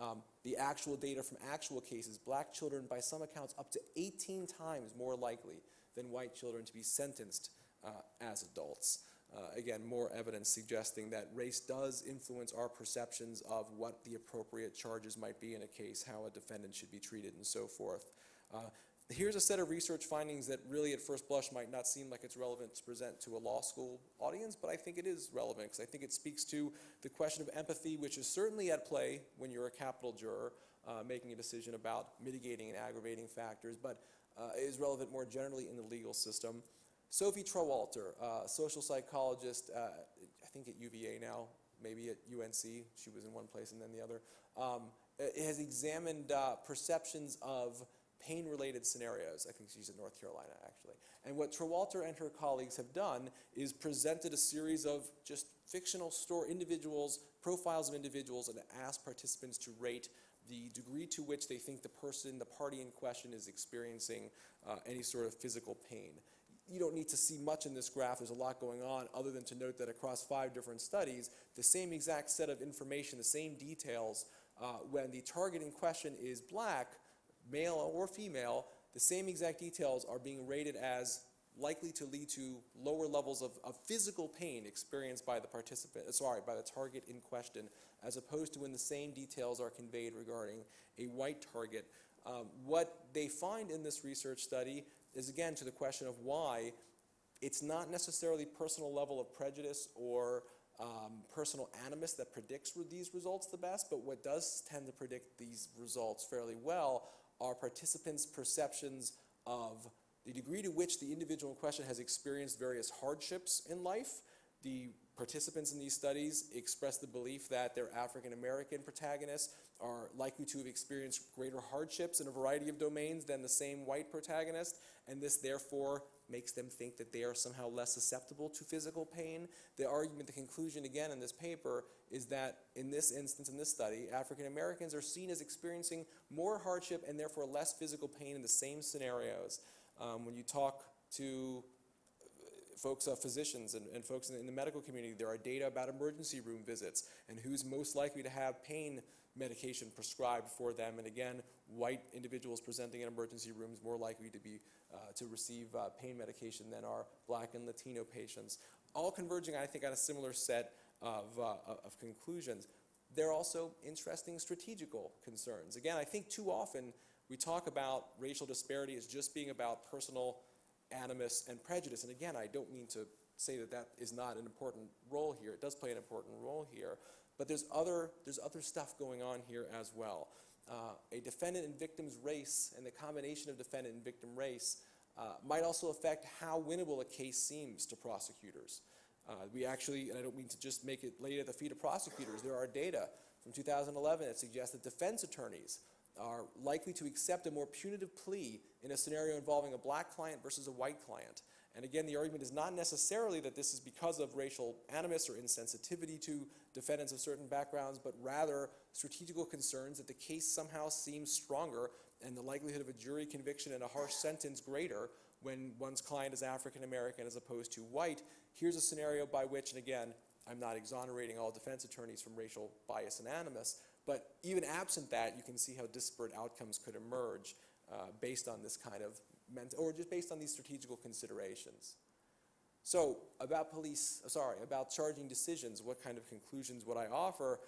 Um, the actual data from actual cases, black children, by some accounts, up to 18 times more likely than white children to be sentenced uh, as adults. Uh, again, more evidence suggesting that race does influence our perceptions of what the appropriate charges might be in a case, how a defendant should be treated, and so forth. Uh, here's a set of research findings that really at first blush might not seem like it's relevant to present to a law school audience, but I think it is relevant because I think it speaks to the question of empathy, which is certainly at play when you're a capital juror uh, making a decision about mitigating and aggravating factors, but uh, is relevant more generally in the legal system. Sophie Trawalter, uh, social psychologist, uh, I think at UVA now, maybe at UNC, she was in one place and then the other, um, has examined uh, perceptions of pain-related scenarios. I think she's in North Carolina, actually. And what Trawalter and her colleagues have done is presented a series of just fictional store individuals, profiles of individuals, and asked participants to rate the degree to which they think the person, the party in question, is experiencing uh, any sort of physical pain. You don't need to see much in this graph. There's a lot going on, other than to note that across five different studies, the same exact set of information, the same details, uh, when the target in question is black, male or female, the same exact details are being rated as likely to lead to lower levels of, of physical pain experienced by the participant, sorry, by the target in question, as opposed to when the same details are conveyed regarding a white target. Um, what they find in this research study is again to the question of why it's not necessarily personal level of prejudice or um, personal animus that predicts these results the best, but what does tend to predict these results fairly well are participants' perceptions of the degree to which the individual in question has experienced various hardships in life. The participants in these studies express the belief that their African American protagonists are likely to have experienced greater hardships in a variety of domains than the same white protagonist, and this therefore makes them think that they are somehow less susceptible to physical pain. The argument, the conclusion again in this paper is that in this instance, in this study, African Americans are seen as experiencing more hardship and therefore less physical pain in the same scenarios. Um, when you talk to folks, uh, physicians and, and folks in the, in the medical community, there are data about emergency room visits and who's most likely to have pain medication prescribed for them. And again, white individuals presenting in emergency rooms more likely to be uh, to receive uh, pain medication than are black and Latino patients. All converging, I think, on a similar set of, uh, of conclusions. There are also interesting strategical concerns. Again, I think too often we talk about racial disparity as just being about personal animus and prejudice. And again, I don't mean to say that that is not an important role here. It does play an important role here. But there's other, there's other stuff going on here as well. Uh, a defendant and victim's race and the combination of defendant and victim race uh, might also affect how winnable a case seems to prosecutors. Uh, we actually, and I don't mean to just make it laid at the feet of prosecutors, there are data from 2011 that suggest that defense attorneys are likely to accept a more punitive plea in a scenario involving a black client versus a white client. And again, the argument is not necessarily that this is because of racial animus or insensitivity to defendants of certain backgrounds, but rather strategical concerns that the case somehow seems stronger and the likelihood of a jury conviction and a harsh sentence greater when one's client is African American as opposed to white. Here's a scenario by which, and again, I'm not exonerating all defense attorneys from racial bias and animus, but even absent that, you can see how disparate outcomes could emerge uh, based on this kind of, ment- or just based on these strategical considerations. So, about police, sorry, about charging decisions, what kind of conclusions would I offer?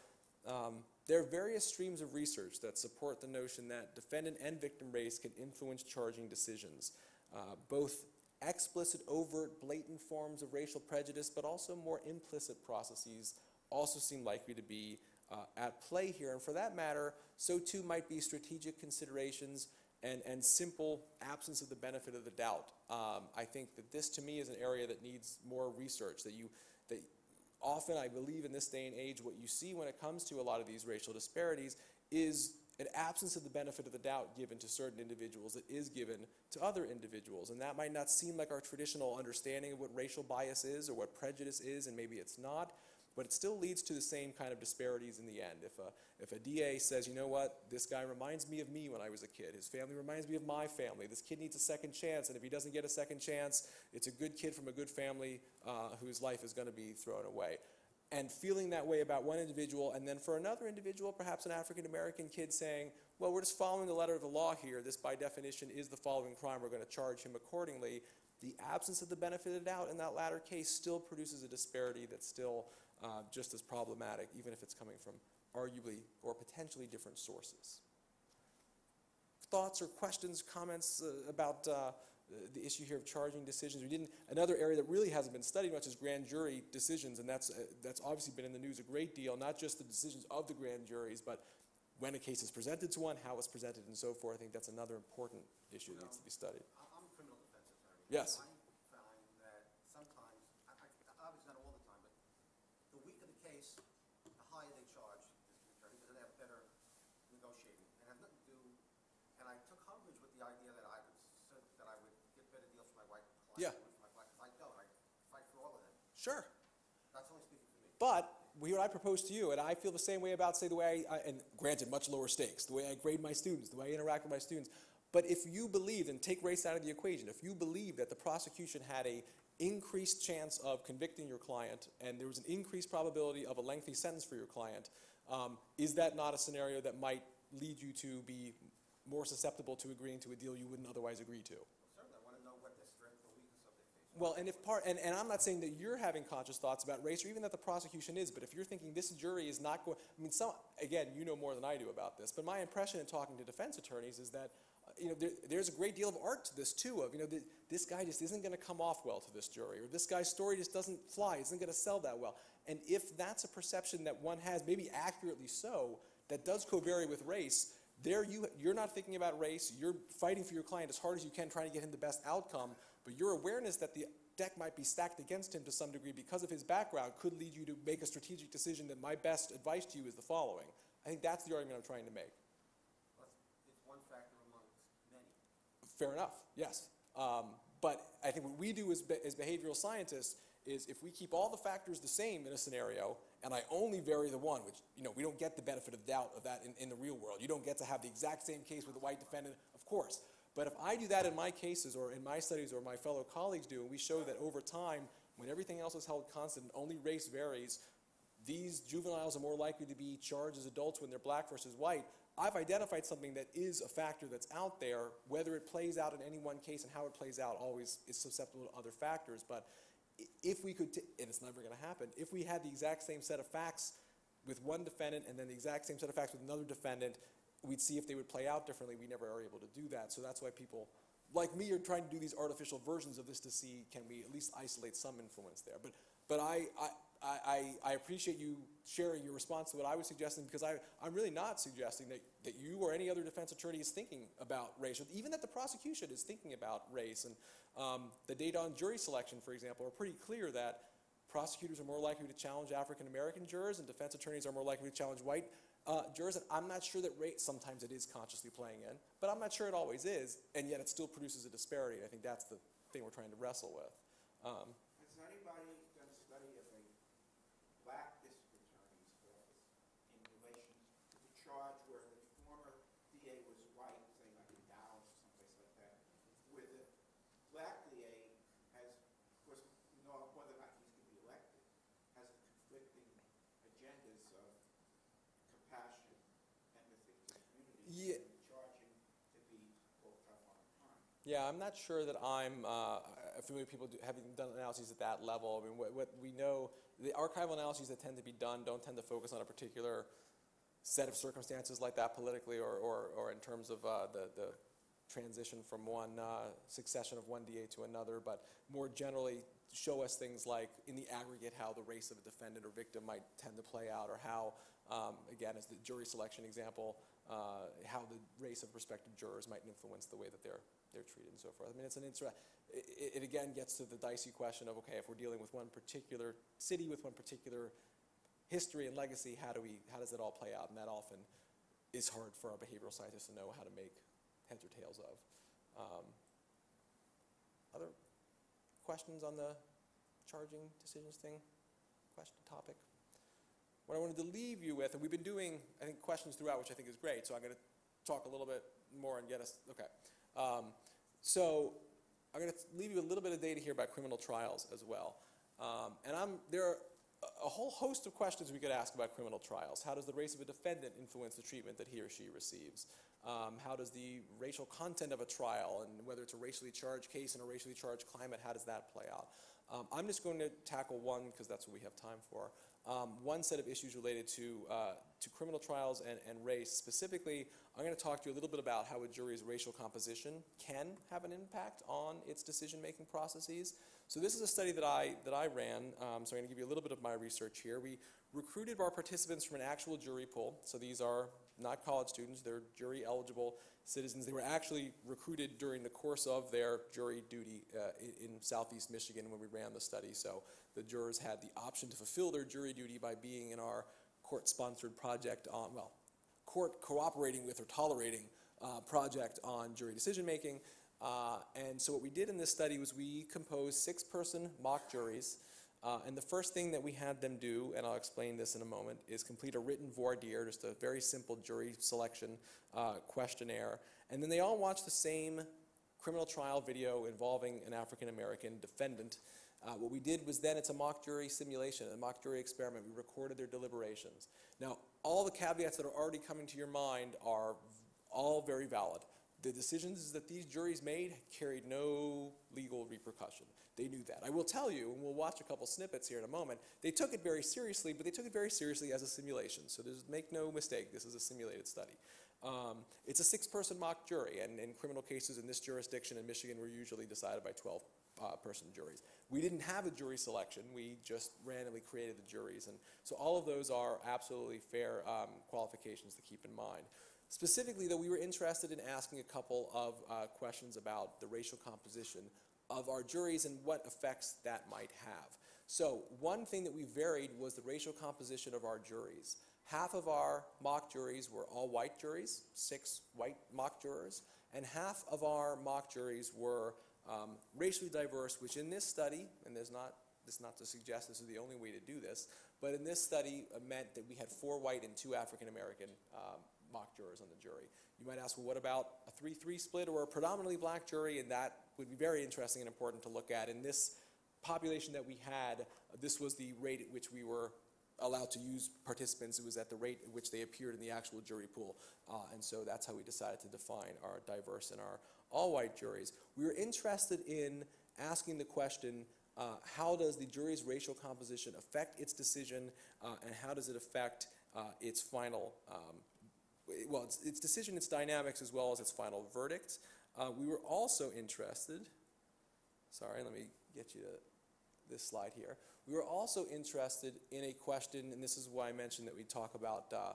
Um, there are various streams of research that support the notion that defendant and victim race can influence charging decisions. Uh, both explicit, overt, blatant forms of racial prejudice, but also more implicit processes also seem likely to be uh, at play here. And for that matter, so too might be strategic considerations and, and simple absence of the benefit of the doubt. Um, I think that this to me is an area that needs more research, that you, that often I believe in this day and age, what you see when it comes to a lot of these racial disparities is an absence of the benefit of the doubt given to certain individuals that is given to other individuals. And that might not seem like our traditional understanding of what racial bias is or what prejudice is, and maybe it's not but it still leads to the same kind of disparities in the end. If a, if a DA says, you know what, this guy reminds me of me when I was a kid, his family reminds me of my family, this kid needs a second chance, and if he doesn't get a second chance, it's a good kid from a good family uh, whose life is going to be thrown away. And feeling that way about one individual, and then for another individual, perhaps an African American kid saying, well, we're just following the letter of the law here. This, by definition, is the following crime. We're going to charge him accordingly. The absence of the benefit of the doubt in that latter case still produces a disparity that's still uh, just as problematic, even if it's coming from arguably or potentially different sources. Thoughts or questions, comments uh, about uh, the issue here of charging decisions? We didn't. Another area that really hasn't been studied much is grand jury decisions, and that's uh, that's obviously been in the news a great deal. Not just the decisions of the grand juries, but when a case is presented to one, how it's presented, and so forth. I think that's another important issue that needs to be studied. I'm a criminal defense attorney. Yes. I find that sometimes, I, I, obviously not all the time, but the weaker the case, the higher they charge the attorney, because they have better negotiating. It has nothing to do, and I took umbrage with the idea that I would, s- that I would get better deals for my white Yeah. clients than for my black, because I don't, I fight for all of them. Sure. That's only speaking for me. But here I propose to you, and I feel the same way about, say, the way I, I, and granted, much lower stakes, the way I grade my students, the way I interact with my students. But if you believe, and take race out of the equation, if you believe that the prosecution had a increased chance of convicting your client, and there was an increased probability of a lengthy sentence for your client, um, is that not a scenario that might lead you to be more susceptible to agreeing to a deal you wouldn't otherwise agree to. Certainly, I want to know what the strength or weakness of their case. Well, and if part, and, and I'm not saying that you're having conscious thoughts about race, or even that the prosecution is, but if you're thinking this jury is not going, I mean, some, again, you know more than I do about this, but my impression in talking to defense attorneys is that, uh, you know, there, there's a great deal of art to this too, of, you know, th- this guy just isn't gonna come off well to this jury, or this guy's story just doesn't fly, isn't gonna sell that well. And if that's a perception that one has, maybe accurately so, that does co-vary with race, there you, you're not thinking about race, you're fighting for your client as hard as you can, trying to get him the best outcome, but your awareness that the deck might be stacked against him to some degree because of his background could lead you to make a strategic decision that my best advice to you is the following. I think that's the argument I'm trying to make. It's it's one factor amongst many. Fair enough, yes. Um, but I think what we do as, be- as behavioral scientists is if we keep all the factors the same in a scenario, and I only vary the one, which, you know, we don't get the benefit of doubt of that in, in the real world. You don't get to have the exact same case with a white defendant, of course. But if I do that in my cases, or in my studies, or my fellow colleagues do, and we show that over time, when everything else is held constant, and only race varies, these juveniles are more likely to be charged as adults when they're black versus white. I've identified something that is a factor that's out there. Whether it plays out in any one case and how it plays out always is susceptible to other factors. But if we could, and it's never going to happen, if we had the exact same set of facts with one defendant and then the exact same set of facts with another defendant, we'd see if they would play out differently. We never are able to do that. So that's why people like me are trying to do these artificial versions of this to see can we at least isolate some influence there. But but I, I, I, I appreciate you sharing your response to what I was suggesting because I, I'm really not suggesting that, that you or any other defense attorney is thinking about race, or even that the prosecution is thinking about race. And um, the data on jury selection, for example, are pretty clear that prosecutors are more likely to challenge African American jurors and defense attorneys are more likely to challenge white uh, jurors. And I'm not sure that race, sometimes it is consciously playing in, but I'm not sure it always is, and yet it still produces a disparity. I think that's the thing we're trying to wrestle with. Um, Has anybody done a study of a black district attorney's office in relation to the charge where the former DA was white, say like in Dallas or someplace like that, where the black DA has, of course, we know whether or not he's going to be elected, has conflicting agendas of compassion, empathy to the community, Yeah. and charging to be, quote, tough on crime. Yeah, I'm not sure that I'm uh, familiar with people do, having done analyses at that level. I mean, what, what we know, the archival analyses that tend to be done don't tend to focus on a particular set of circumstances like that politically or, or, or in terms of uh, the, the transition from one uh, succession of one DA to another, but more generally show us things like, in the aggregate, how the race of a defendant or victim might tend to play out, or how, um, again, as the jury selection example, uh, how the race of prospective jurors might influence the way that they're, they're treated and so forth. I mean, it's an inter- it, it- again gets to the dicey question of, okay, if we're dealing with one particular city with one particular history and legacy, how do we, how does it all play out? And that often is hard for our behavioral scientists to know how to make heads or tails of. Um, other questions on the charging decisions thing? Question, topic? What I wanted to leave you with, and we've been doing, I think, questions throughout, which I think is great, so I'm going to talk a little bit more and get us, okay. Um, so I'm going to leave you a little bit of data here about criminal trials as well. Um, and I'm, there are a- whole host of questions we could ask about criminal trials. How does the race of a defendant influence the treatment that he or she receives? Um, how does the racial content of a trial, and whether it's a racially charged case in a racially charged climate, how does that play out? Um, I'm just going to tackle one because that's what we have time for. Um, one set of issues related to, uh, to criminal trials and, and race. Specifically, I'm going to talk to you a little bit about how a jury's racial composition can have an impact on its decision-making processes. So this is a study that I, that I ran, um, so I'm going to give you a little bit of my research here. We recruited our participants from an actual jury pool, so these are not college students, they're jury-eligible citizens. They were actually recruited during the course of their jury duty uh, in, in southeast Michigan when we ran the study. So the jurors had the option to fulfill their jury duty by being in our court-sponsored project on, well, court cooperating with or tolerating uh, project on jury decision-making. Uh, and so what we did in this study was we composed six-person mock juries. Uh, and the first thing that we had them do, and I'll explain this in a moment, is complete a written voir dire, just a very simple jury selection uh, questionnaire. And then they all watched the same criminal trial video involving an African American defendant. Uh, what we did was then it's a mock jury simulation, a mock jury experiment. We recorded their deliberations. Now, all the caveats that are already coming to your mind are all very valid. The decisions that these juries made carried no legal repercussion. They knew that. I will tell you, and we'll watch a couple snippets here in a moment, they took it very seriously, but they took it very seriously as a simulation. So make no mistake, this is a simulated study. Um, it's a six-person mock jury, and in criminal cases in this jurisdiction in Michigan were usually decided by 12-person juries. We didn't have a jury selection, we just randomly created the juries, and so all of those are absolutely fair um, qualifications to keep in mind. Specifically, though, we were interested in asking a couple of uh, questions about the racial composition of our juries and what effects that might have. So, one thing that we varied was the racial composition of our juries. Half of our mock juries were all white juries, six white mock jurors, and half of our mock juries were um, racially diverse, which in this study, and there's not, this is not to suggest this is the only way to do this, but in this study uh, meant that we had four white and two African American um, mock jurors on the jury. You might ask, well, what about a 3-3 split or a predominantly black jury? And that would be very interesting and important to look at. In this population that we had, uh, this was the rate at which we were allowed to use participants. It was at the rate at which they appeared in the actual jury pool. Uh, and so that's how we decided to define our diverse and our all-white juries. We were interested in asking the question, uh, how does the jury's racial composition affect its decision, uh, and how does it affect uh, its final um, well, its, its decision, its dynamics, as well as its final verdict. Uh, we were also interested, sorry, let me get you to this slide here. We were also interested in a question, and this is why I mentioned that we talk about uh,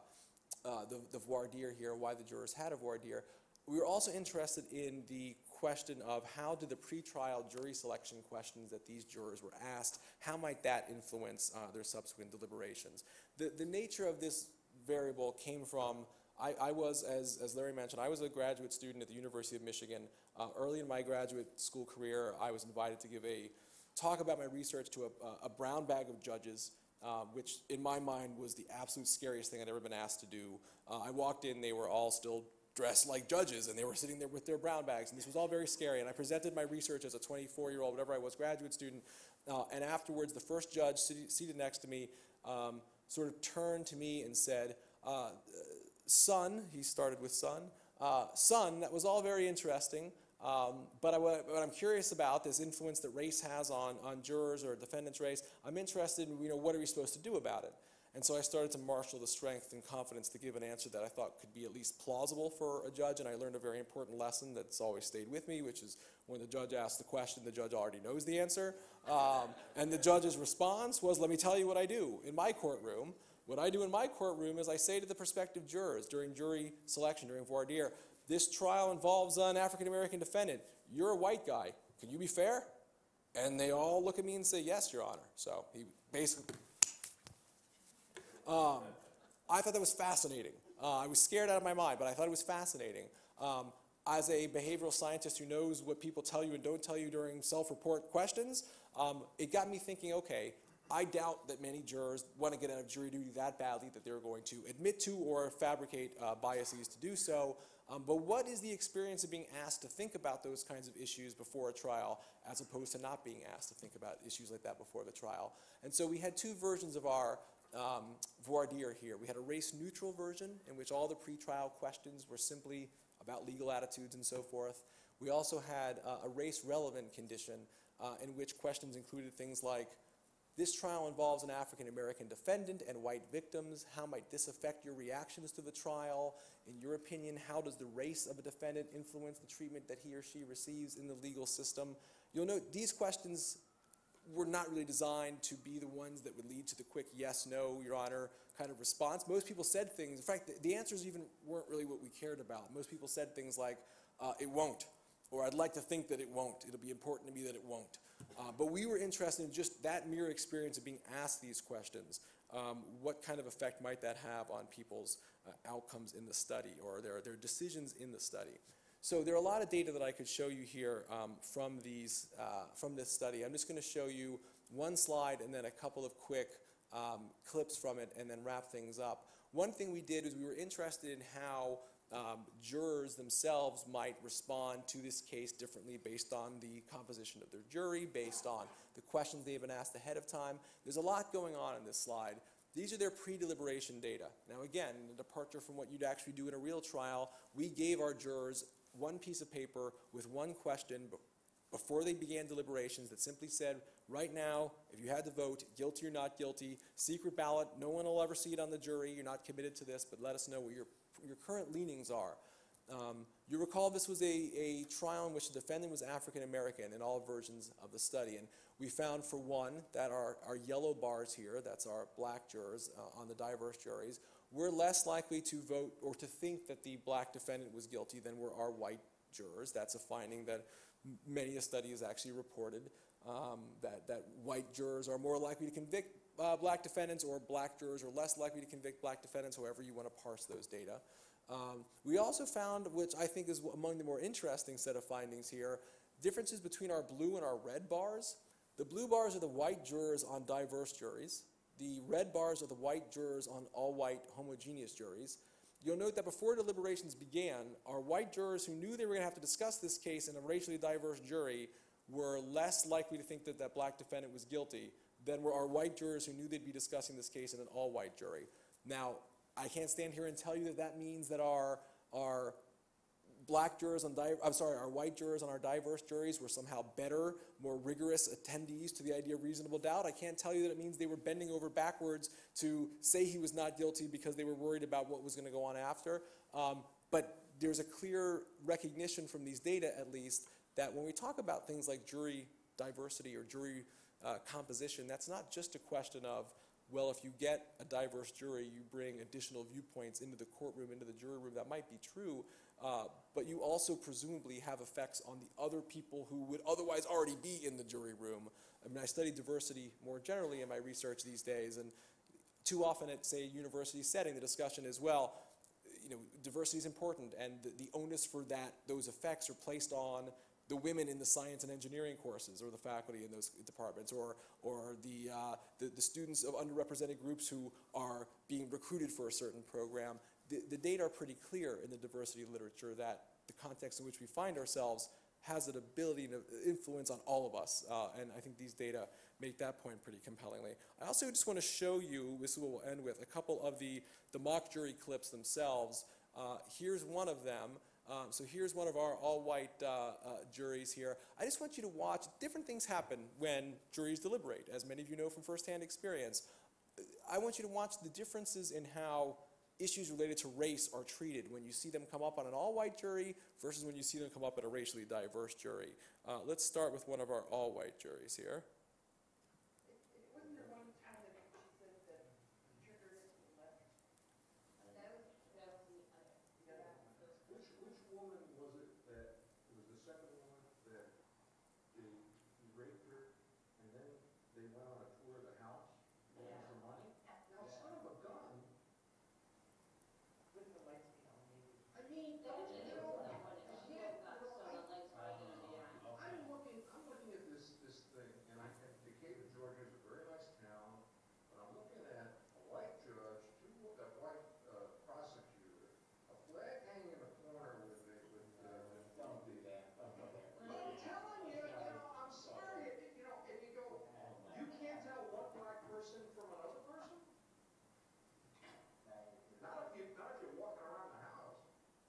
uh, the, the voir dire here, why the jurors had a voir dire. We were also interested in the question of how did the pretrial jury selection questions that these jurors were asked, how might that influence uh, their subsequent deliberations? The, the nature of this variable came from I, I, was, as, as Larry mentioned, I was a graduate student at the University of Michigan. Uh, early in my graduate school career, I was invited to give a talk about my research to a, a brown bag of judges, uh, which in my mind was the absolute scariest thing I'd ever been asked to do. Uh, I walked in, they were all still dressed like judges, and they were sitting there with their brown bags, and this was all very scary. And I presented my research as a 24-year-old, whatever I was, graduate student. Uh, and afterwards, the first judge seated next to me um, sort of turned to me and said, uh, son, he started with son, uh, son, that was all very interesting. Um, but I, what I'm curious about, this influence that race has on, on jurors or defendants' race, I'm interested in, you know, what are we supposed to do about it? And so I started to marshal the strength and confidence to give an answer that I thought could be at least plausible for a judge. And I learned a very important lesson that's always stayed with me, which is when the judge asks the question, the judge already knows the answer. Um, and the judge's response was, let me tell you what I do in my courtroom. What I do in my courtroom is I say to the prospective jurors during jury selection, during voir dire, this trial involves an African American defendant. You're a white guy. Can you be fair? And they all look at me and say, Yes, Your Honor. So he basically. Um, I thought that was fascinating. Uh, I was scared out of my mind, but I thought it was fascinating. Um, as a behavioral scientist who knows what people tell you and don't tell you during self report questions, um, it got me thinking okay, I doubt that many jurors want to get out of jury duty that badly that they're going to admit to or fabricate uh, biases to do so. Um, but what is the experience of being asked to think about those kinds of issues before a trial as opposed to not being asked to think about issues like that before the trial? And so we had two versions of our um, voir dire here. We had a race neutral version in which all the pretrial questions were simply about legal attitudes and so forth. We also had uh, a race relevant condition uh, in which questions included things like this trial involves an African American defendant and white victims. How might this affect your reactions to the trial? In your opinion, how does the race of a defendant influence the treatment that he or she receives in the legal system? You'll note these questions were not really designed to be the ones that would lead to the quick yes, no, your honor kind of response. Most people said things, in fact, the, the answers even weren't really what we cared about. Most people said things like, uh, it won't, or I'd like to think that it won't. It'll be important to me that it won't. Uh, but we were interested in just that mere experience of being asked these questions. Um, what kind of effect might that have on people's uh, outcomes in the study or their, their decisions in the study? So there are a lot of data that I could show you here um, from, these, uh, from this study. I'm just going to show you one slide and then a couple of quick um, clips from it and then wrap things up. One thing we did is we were interested in how um, jurors themselves might respond to this case differently based on the composition of their jury, based on the questions they've been asked ahead of time. There's a lot going on in this slide. These are their pre-deliberation data. Now again, in a departure from what you'd actually do in a real trial, we gave our jurors one piece of paper with one question before they began deliberations that simply said, right now, if you had to vote, guilty or not guilty, secret ballot, no one will ever see it on the jury, you're not committed to this, but let us know what your, your current leanings are. Um, you recall this was a, a trial in which the defendant was African American in all versions of the study. And we found, for one, that our, our yellow bars here, that's our black jurors uh, on the diverse juries, were less likely to vote or to think that the black defendant was guilty than were our white jurors. That's a finding that many a study has actually reported, um, that, that white jurors are more likely to convict uh, black defendants or black jurors are less likely to convict black defendants, however you want to parse those data. Um, we also found, which I think is among the more interesting set of findings here, differences between our blue and our red bars. The blue bars are the white jurors on diverse juries. The red bars are the white jurors on all white homogeneous juries. You'll note that before deliberations began, our white jurors who knew they were going to have to discuss this case in a racially diverse jury were less likely to think that that black defendant was guilty than were our white jurors who knew they'd be discussing this case in an all white jury. Now, I can't stand here and tell you that that means that our, our black jurors I'm sorry, our white jurors on our diverse juries were somehow better, more rigorous attendees to the idea of reasonable doubt. I can't tell you that it means they were bending over backwards to say he was not guilty because they were worried about what was going to go on after. Um, but there's a clear recognition from these data, at least, that when we talk about things like jury diversity or jury uh, composition, that's not just a question of well, if you get a diverse jury, you bring additional viewpoints into the courtroom, into the jury room. That might be true, uh, but you also presumably have effects on the other people who would otherwise already be in the jury room. I mean, I study diversity more generally in my research these days, and too often at, say, a university setting, the discussion is, well, you know, diversity is important, and the, the onus for that, those effects are placed on the women in the science and engineering courses, or the faculty in those departments, or, or the, uh, the, the students of underrepresented groups who are being recruited for a certain program. The, the data are pretty clear in the diversity literature that the context in which we find ourselves has an ability to influence on all of us, uh, and I think these data make that point pretty compellingly. I also just want to show you, this is what we'll end with, a couple of the, the mock jury clips themselves. Uh, here's one of them. Um, so here's one of our all-white uh, uh, juries here. I just want you to watch. Different things happen when juries deliberate, as many of you know from firsthand experience. I want you to watch the differences in how issues related to race are treated when you see them come up on an all-white jury versus when you see them come up in a racially diverse jury. Uh, let's start with one of our all-white juries here. Wasn't there one candidate who said that triggers left? Which, which woman was it that, it was the second woman that they, he raped her, and then they went on a tour of the house, looking for money? Now, son of a gun, With the lights being on, maybe. I mean, don't you know, yeah, you know, I, I'm looking, I'm looking at this, this thing, and I, and Decatur, Georgia is a very nice town, but I'm looking at a white judge, two, a white, uh, prosecutor, a flag hanging in the corner with the, with the. Don't do that. I'm telling you, you know, I'm sorry, it- you know, and you go, you can't tell one black person from another person? Not if you, not if you're walking around the house.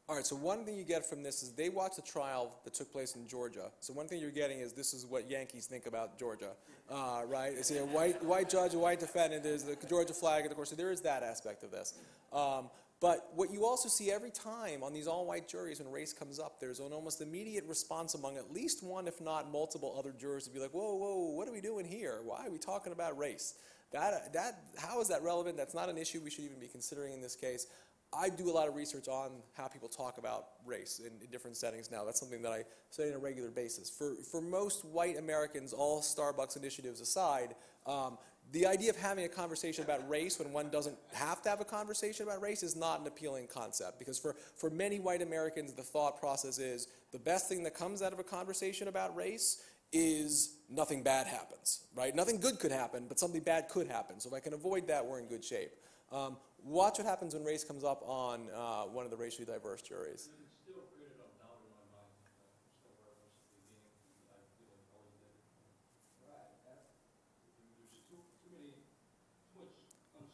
All right, so one thing you get from this is they watched a trial that took place in Georgia. So one thing you're getting is this is what Yankees think about Georgia, uh, right? It's a white, white judge, a white defendant, there's the Georgia flag, and of course, so there is that aspect of this. Um, but what you also see every time on these all-white juries when race comes up, there's an almost immediate response among at least one, if not multiple other jurors to be like, whoa, whoa, what are we doing here? Why are we talking about race? That, that, how is that relevant? That's not an issue we should even be considering in this case. I do a lot of research on how people talk about race in, in different settings now. That's something that I study on a regular basis. For, for most white Americans, all Starbucks initiatives aside, um, the idea of having a conversation about race when one doesn't have to have a conversation about race is not an appealing concept. Because for, for many white Americans, the thought process is the best thing that comes out of a conversation about race is nothing bad happens, right? Nothing good could happen, but something bad could happen. So if I can avoid that, we're in good shape. Um, watch what happens when race comes up on uh, one of the racially diverse juries. It still created a doubt in my mind, uh, still where I was beginning, I feel like always did. Right. There's too, too many, too much uncertainty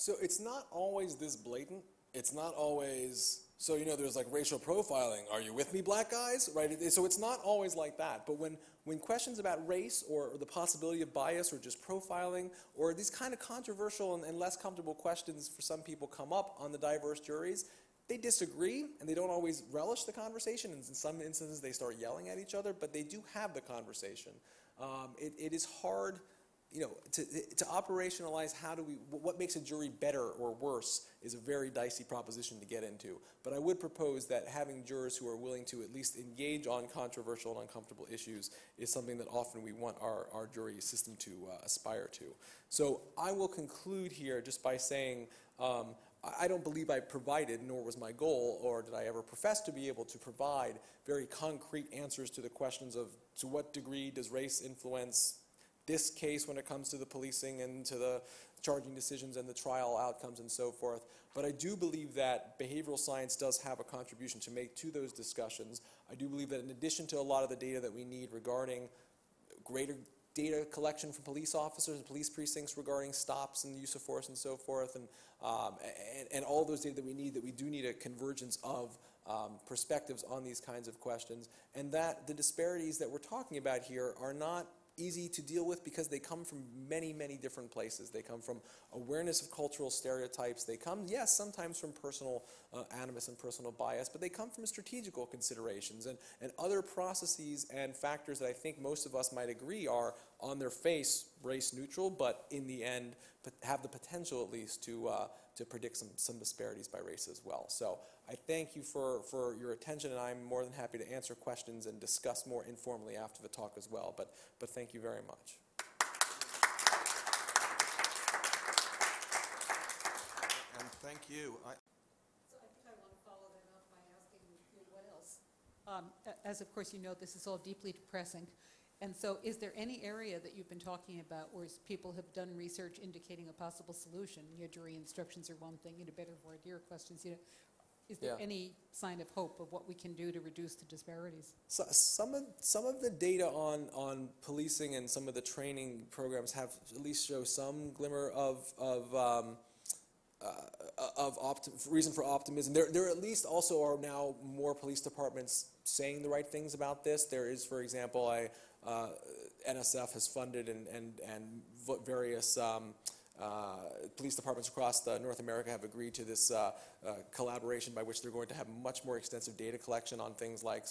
So it's not always this blatant. It's not always, so you know, there's like racial profiling. Are you with me, black guys? Right? So it's not always like that. But when, when questions about race or, or the possibility of bias or just profiling or these kind of controversial and, and less comfortable questions for some people come up on the diverse juries, they disagree and they don't always relish the conversation. And in some instances, they start yelling at each other, but they do have the conversation. Um, it, it is hard you know, to, to operationalize how do we, what makes a jury better or worse is a very dicey proposition to get into. But I would propose that having jurors who are willing to at least engage on controversial and uncomfortable issues is something that often we want our, our jury system to uh, aspire to. So I will conclude here just by saying, um, I I don't believe I provided, nor was my goal, or did I ever profess to be able to provide very concrete answers to the questions of to what degree does race influence this case when it comes to the policing and to the charging decisions and the trial outcomes and so forth. But I do believe that behavioral science does have a contribution to make to those discussions. I do believe that in addition to a lot of the data that we need regarding greater data collection from police officers and police precincts regarding stops and use of force and so forth, and, um, and, and all those data that we need, that we do need a convergence of um, perspectives on these kinds of questions, and that the disparities that we're talking about here are not easy to deal with because they come from many, many different places. They come from awareness of cultural stereotypes. They come, yes, sometimes from personal uh, animus and personal bias, but they come from strategical considerations and, and other processes and factors that I think most of us might agree are on their face race neutral, but in the end have the potential at least to, uh, to predict some, some disparities by race as well. So I thank you for, for your attention, and I'm more than happy to answer questions and discuss more informally after the talk as well. But, but thank you very much. And thank you. I, think I want to follow that up by asking what else? Um, As of course you know, this is all deeply depressing. And so is there any area that you've been talking about where people have done research indicating a possible solution? Your jury instructions are one thing, you know, better voir dire questions, you know. Is there Yeah. any sign of hope of what we can do to reduce the disparities? So, some of some of the data on on policing and some of the training programs have at least show some glimmer of of um, uh, of optim- reason for optimism. There there at least also are now more police departments saying the right things about this. There is, for example, I uh, NSF has funded and and and various. Um, uh, police departments across uh, North America have agreed to this uh, uh, collaboration by which they're going to have much more extensive data collection on things like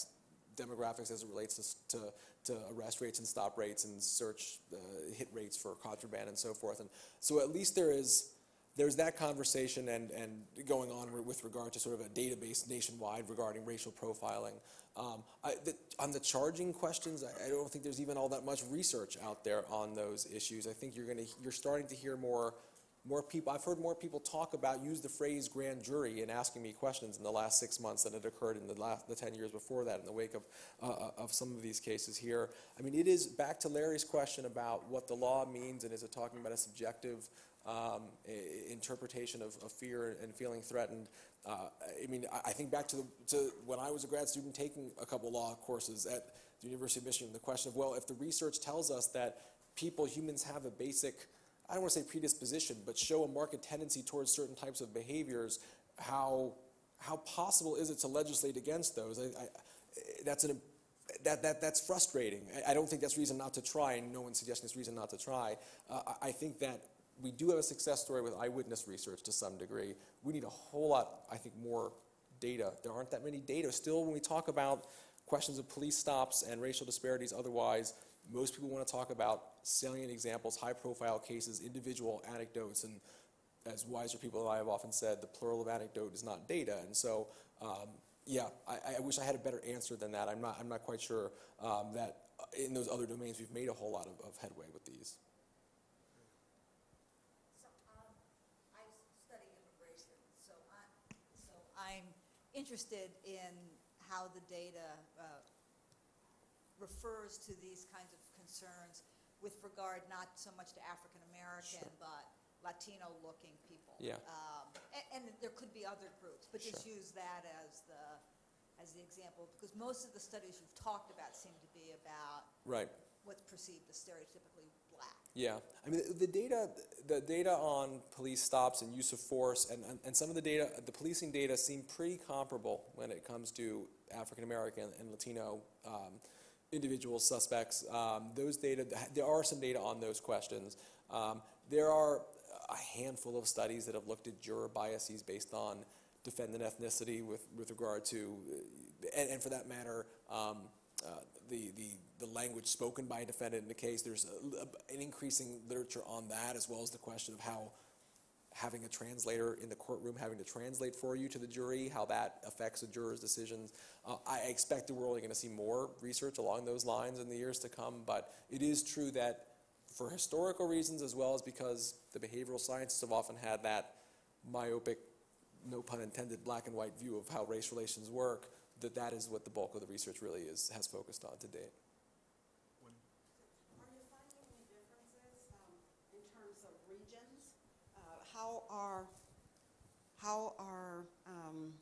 demographics as it relates to, to, to arrest rates and stop rates and search uh, hit rates for contraband and so forth. And so at least there is there's that conversation and, and going on with regard to sort of a database nationwide regarding racial profiling. Um, I, the, on the charging questions, I, I don't think there's even all that much research out there on those issues. I think you're going to you're starting to hear more more people. I've heard more people talk about use the phrase grand jury in asking me questions in the last six months than it occurred in the last the ten years before that. In the wake of uh, of some of these cases here, I mean, it is back to Larry's question about what the law means and is it talking about a subjective um, interpretation of, of fear and feeling threatened. Uh, I mean, I, I think back to, the, to when I was a grad student taking a couple law courses at the University of Michigan, the question of, well, if the research tells us that people, humans have a basic, I don't want to say predisposition, but show a marked tendency towards certain types of behaviors, how, how possible is it to legislate against those? I, I, that's an that, that, that's frustrating. I, I don't think that's reason not to try, and no one's suggesting it's reason not to try. Uh, I, I think that we do have a success story with eyewitness research to some degree. We need a whole lot, I think, more data. There aren't that many data. Still, when we talk about questions of police stops and racial disparities otherwise, most people want to talk about salient examples, high profile cases, individual anecdotes, and as wiser people than I have often said, the plural of anecdote is not data. And so, um, yeah, I, I wish I had a better answer than that. I'm not, I'm not quite sure um, that in those other domains we've made a whole lot of, of headway with these. So, um, I study immigration, so I, so I'm interested in how the data, uh, refers to these kinds of concerns with regard not so much to African American, but Latino-looking people. Yeah. Um, a- and, there could be other groups, but just use that as the, as the example, because most of the studies you've talked about seem to be about Right. what's perceived as stereotypically. Yeah, I mean, the data, the data on police stops and use of force, and, and, and some of the data, the policing data seem pretty comparable when it comes to African American and Latino um, individual suspects. Um, those data, there are some data on those questions. Um, there are a handful of studies that have looked at juror biases based on defendant ethnicity with, with regard to, and, and for that matter, um, uh, the, the, the language spoken by a defendant in the case. There's a, an increasing literature on that, as well as the question of how having a translator in the courtroom, having to translate for you to the jury, how that affects a juror's decisions. Uh, I expect that we're only going to see more research along those lines in the years to come, but it is true that for historical reasons, as well as because the behavioral scientists have often had that myopic, no pun intended, black and white view of how race relations work, that that is what the bulk of the research really is, has focused on to date. Are you finding any differences um, in terms of regions? Uh, How are, how are, um,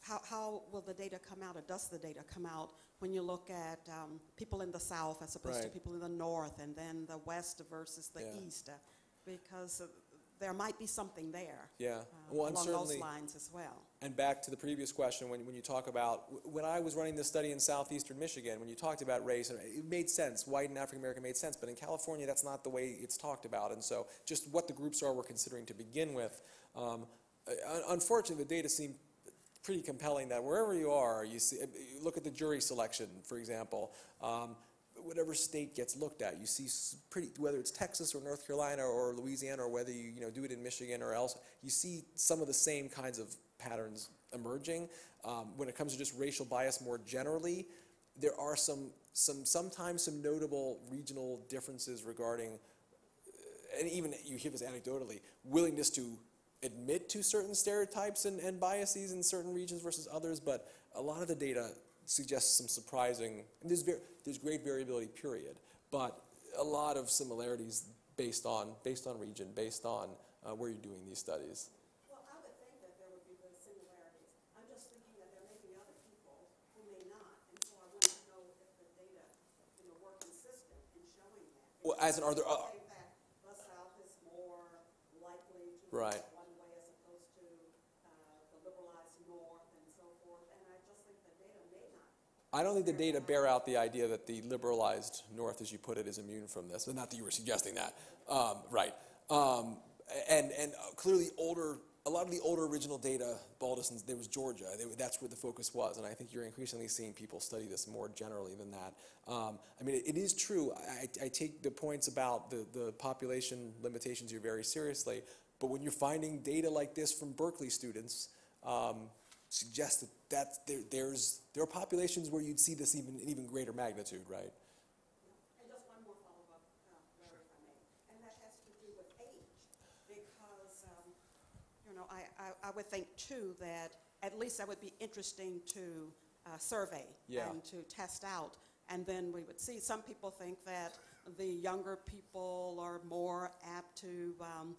how, how will the data come out, or does the data come out when you look at um, people in the south as opposed to people in the north, and then the west versus the Yeah. east? uh, Because there might be something there. Yeah. uh, Well, Along those lines as well. And back to the previous question, when, when you talk about, when I was running this study in southeastern Michigan, when you talked about race, it made sense, white and African American made sense, but in California, that's not the way it's talked about. And so just what the groups are we're considering to begin with. Um, unfortunately, the data seem pretty compelling that wherever you are, you see, you look at the jury selection, for example, um, whatever state gets looked at, you see pretty, whether it's Texas or North Carolina or Louisiana, or whether you, you know, do it in Michigan or else, you see some of the same kinds of patterns emerging. Um, when it comes to just racial bias more generally, there are some, some, sometimes some notable regional differences regarding and even you hear this anecdotally, willingness to admit to certain stereotypes and, and biases in certain regions versus others, but a lot of the data suggests some surprising, and there's, great variability, period, but a lot of similarities based on, based on region, based on uh, where you're doing these studies. Well, I would think that there would be those similarities. I'm just thinking that there may be other people who may not, and so I want to know if the data, you know, were consistent in showing that. Well, as in, are there, uh, that the South is more likely to Right. vote one way as opposed to uh, the liberalized North and so forth, and I just think the data may not. I don't think the data bear out the idea that the liberalized North, as you put it, is immune from this. Not that you were suggesting that. Um, right. Um, and and uh, clearly, older, a lot of the older original data, Baldus's, there was Georgia. They, that's where the focus was. And I think you're increasingly seeing people study this more generally than that. Um, I mean, it, it is true. I, I take the points about the, the population limitations here very seriously. But when you're finding data like this from Berkeley students, suggest that that's, there, there's, there are populations where you'd see this even, in even greater magnitude, right? And just one more follow-up, Larry, if I may, and that has to do with age, because, you know, I, I, I would think too that at least that would be interesting to uh, survey Yeah. and to test out, and then we would see, some people think that the younger people are more apt to um,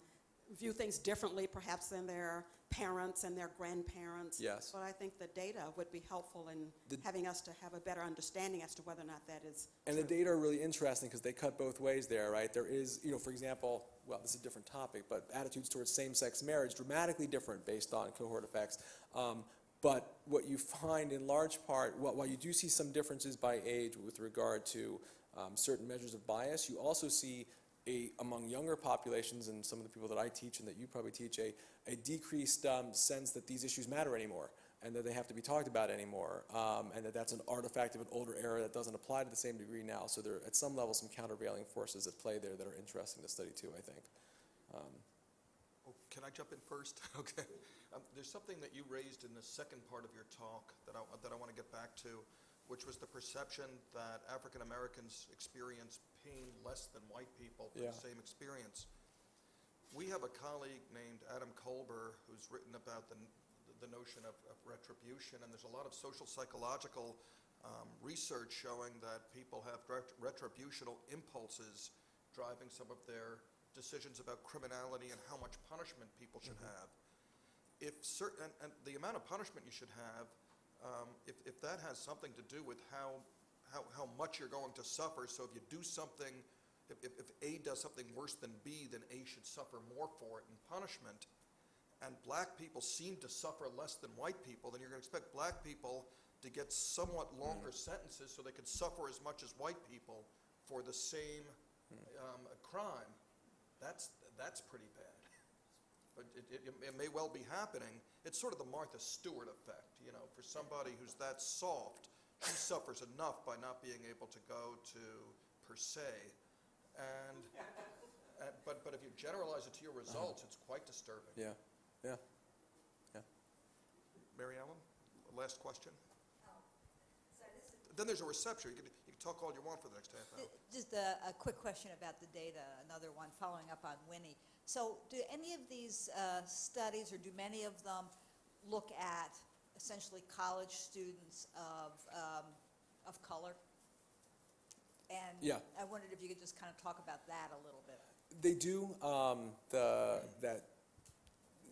view things differently perhaps than their parents and their grandparents. Yes. But I think the data would be helpful in The- having us to have a better understanding as to whether or not that is And the data are really interesting because they cut both ways there, right? There is, you know, for example, well, this is a different topic, but attitudes towards same-sex marriage dramatically different based on cohort effects. Um, but what you find in large part, while, while you do see some differences by age with regard to um, certain measures of bias, you also see a, among younger populations and some of the people that I teach and that you probably teach, a, a decreased um, sense that these issues matter anymore and that they have to be talked about anymore, um, and that that's an artifact of an older era that doesn't apply to the same degree now. So there are, at some level, some countervailing forces at play there that are interesting to study too, I think. Um, Oh, Can I jump in first? Okay. Um, There's something that you raised in the second part of your talk that I, that I want to get back to, which was the perception that African Americans experience pain less than white people for Yeah. the same experience. We have a colleague named Adam Kolber who's written about the, the notion of, of retribution, and there's a lot of social psychological um, research showing that people have ret- retributional impulses driving some of their decisions about criminality and how much punishment people should have. If certain, and, and the amount of punishment you should have, um, if, if that has something to do with how, how, how much you're going to suffer, so if you do something if, if, A does something worse than B, then A should suffer more for it in punishment. And black people seem to suffer less than white people, then you're gonna expect black people to get somewhat longer sentences so they could suffer as much as white people for the same, um, crime. That's, that's pretty bad. But it, it, it may well be happening. It's sort of the Martha Stewart effect, you know, for somebody who's that soft, she suffers enough by not being able to go to per se. And, uh, but, but if you generalize it to your results, it's quite disturbing. Yeah, yeah. yeah. Mary Ellen, last question? Oh, So Then there's a reception. You can, you can talk all you want for the next half hour. Just a, a quick question about the data, another one following up on Winnie. So do any of these uh, studies, or do many of them look at essentially college students of, um, of color? And Yeah. I wondered if you could just kind of talk about that a little bit. They do, um, the, that,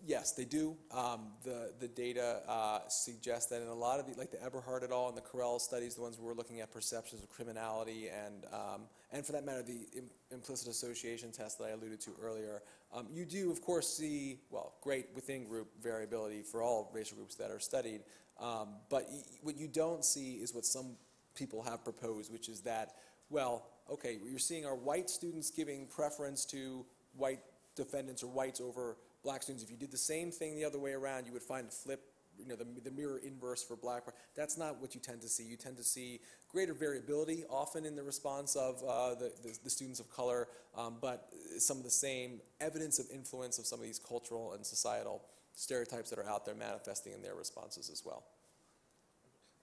yes, they do. Um, the, the data, uh, suggests that in a lot of the, like the Eberhardt et al. and the Correll studies, the ones we're looking at perceptions of criminality and, um, and for that matter, the im- implicit association test that I alluded to earlier, um, you do, of course, see, well, great within-group variability for all racial groups that are studied. Um, but what you don't see is what some people have proposed, which is that, well, okay, you're seeing our white students giving preference to white defendants or whites over black students. If you did the same thing the other way around, you would find a flip, you know, the, the mirror inverse for black. That's not what you tend to see. You tend to see greater variability often in the response of uh, the, the, the students of color, um, but some of the same evidence of influence of some of these cultural and societal stereotypes that are out there manifesting in their responses as well.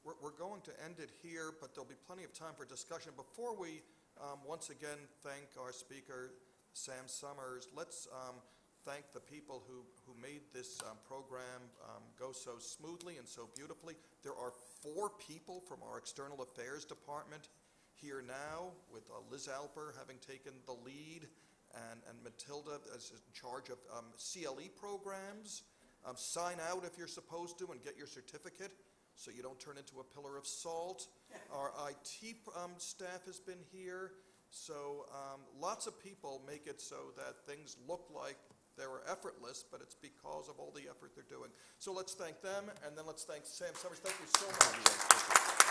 We're, we're going to end it here, but there'll be plenty of time for discussion. Before we, um, once again, thank our speaker, Sam Sommers, let's, um, thank the people who, who made this, um, program, um, go so smoothly and so beautifully. There are four people from our External Affairs Department here now, with uh, Liz Alper having taken the lead, and, and Matilda is in charge of, um, CLE programs. Um, sign out if you're supposed to and get your certificate so you don't turn into a pillar of salt. Our IT um, staff has been here. So um, lots of people make it so that things look like they were effortless, but it's because of all the effort they're doing. So let's thank them, and then let's thank Sam Sommers. Thank you so much.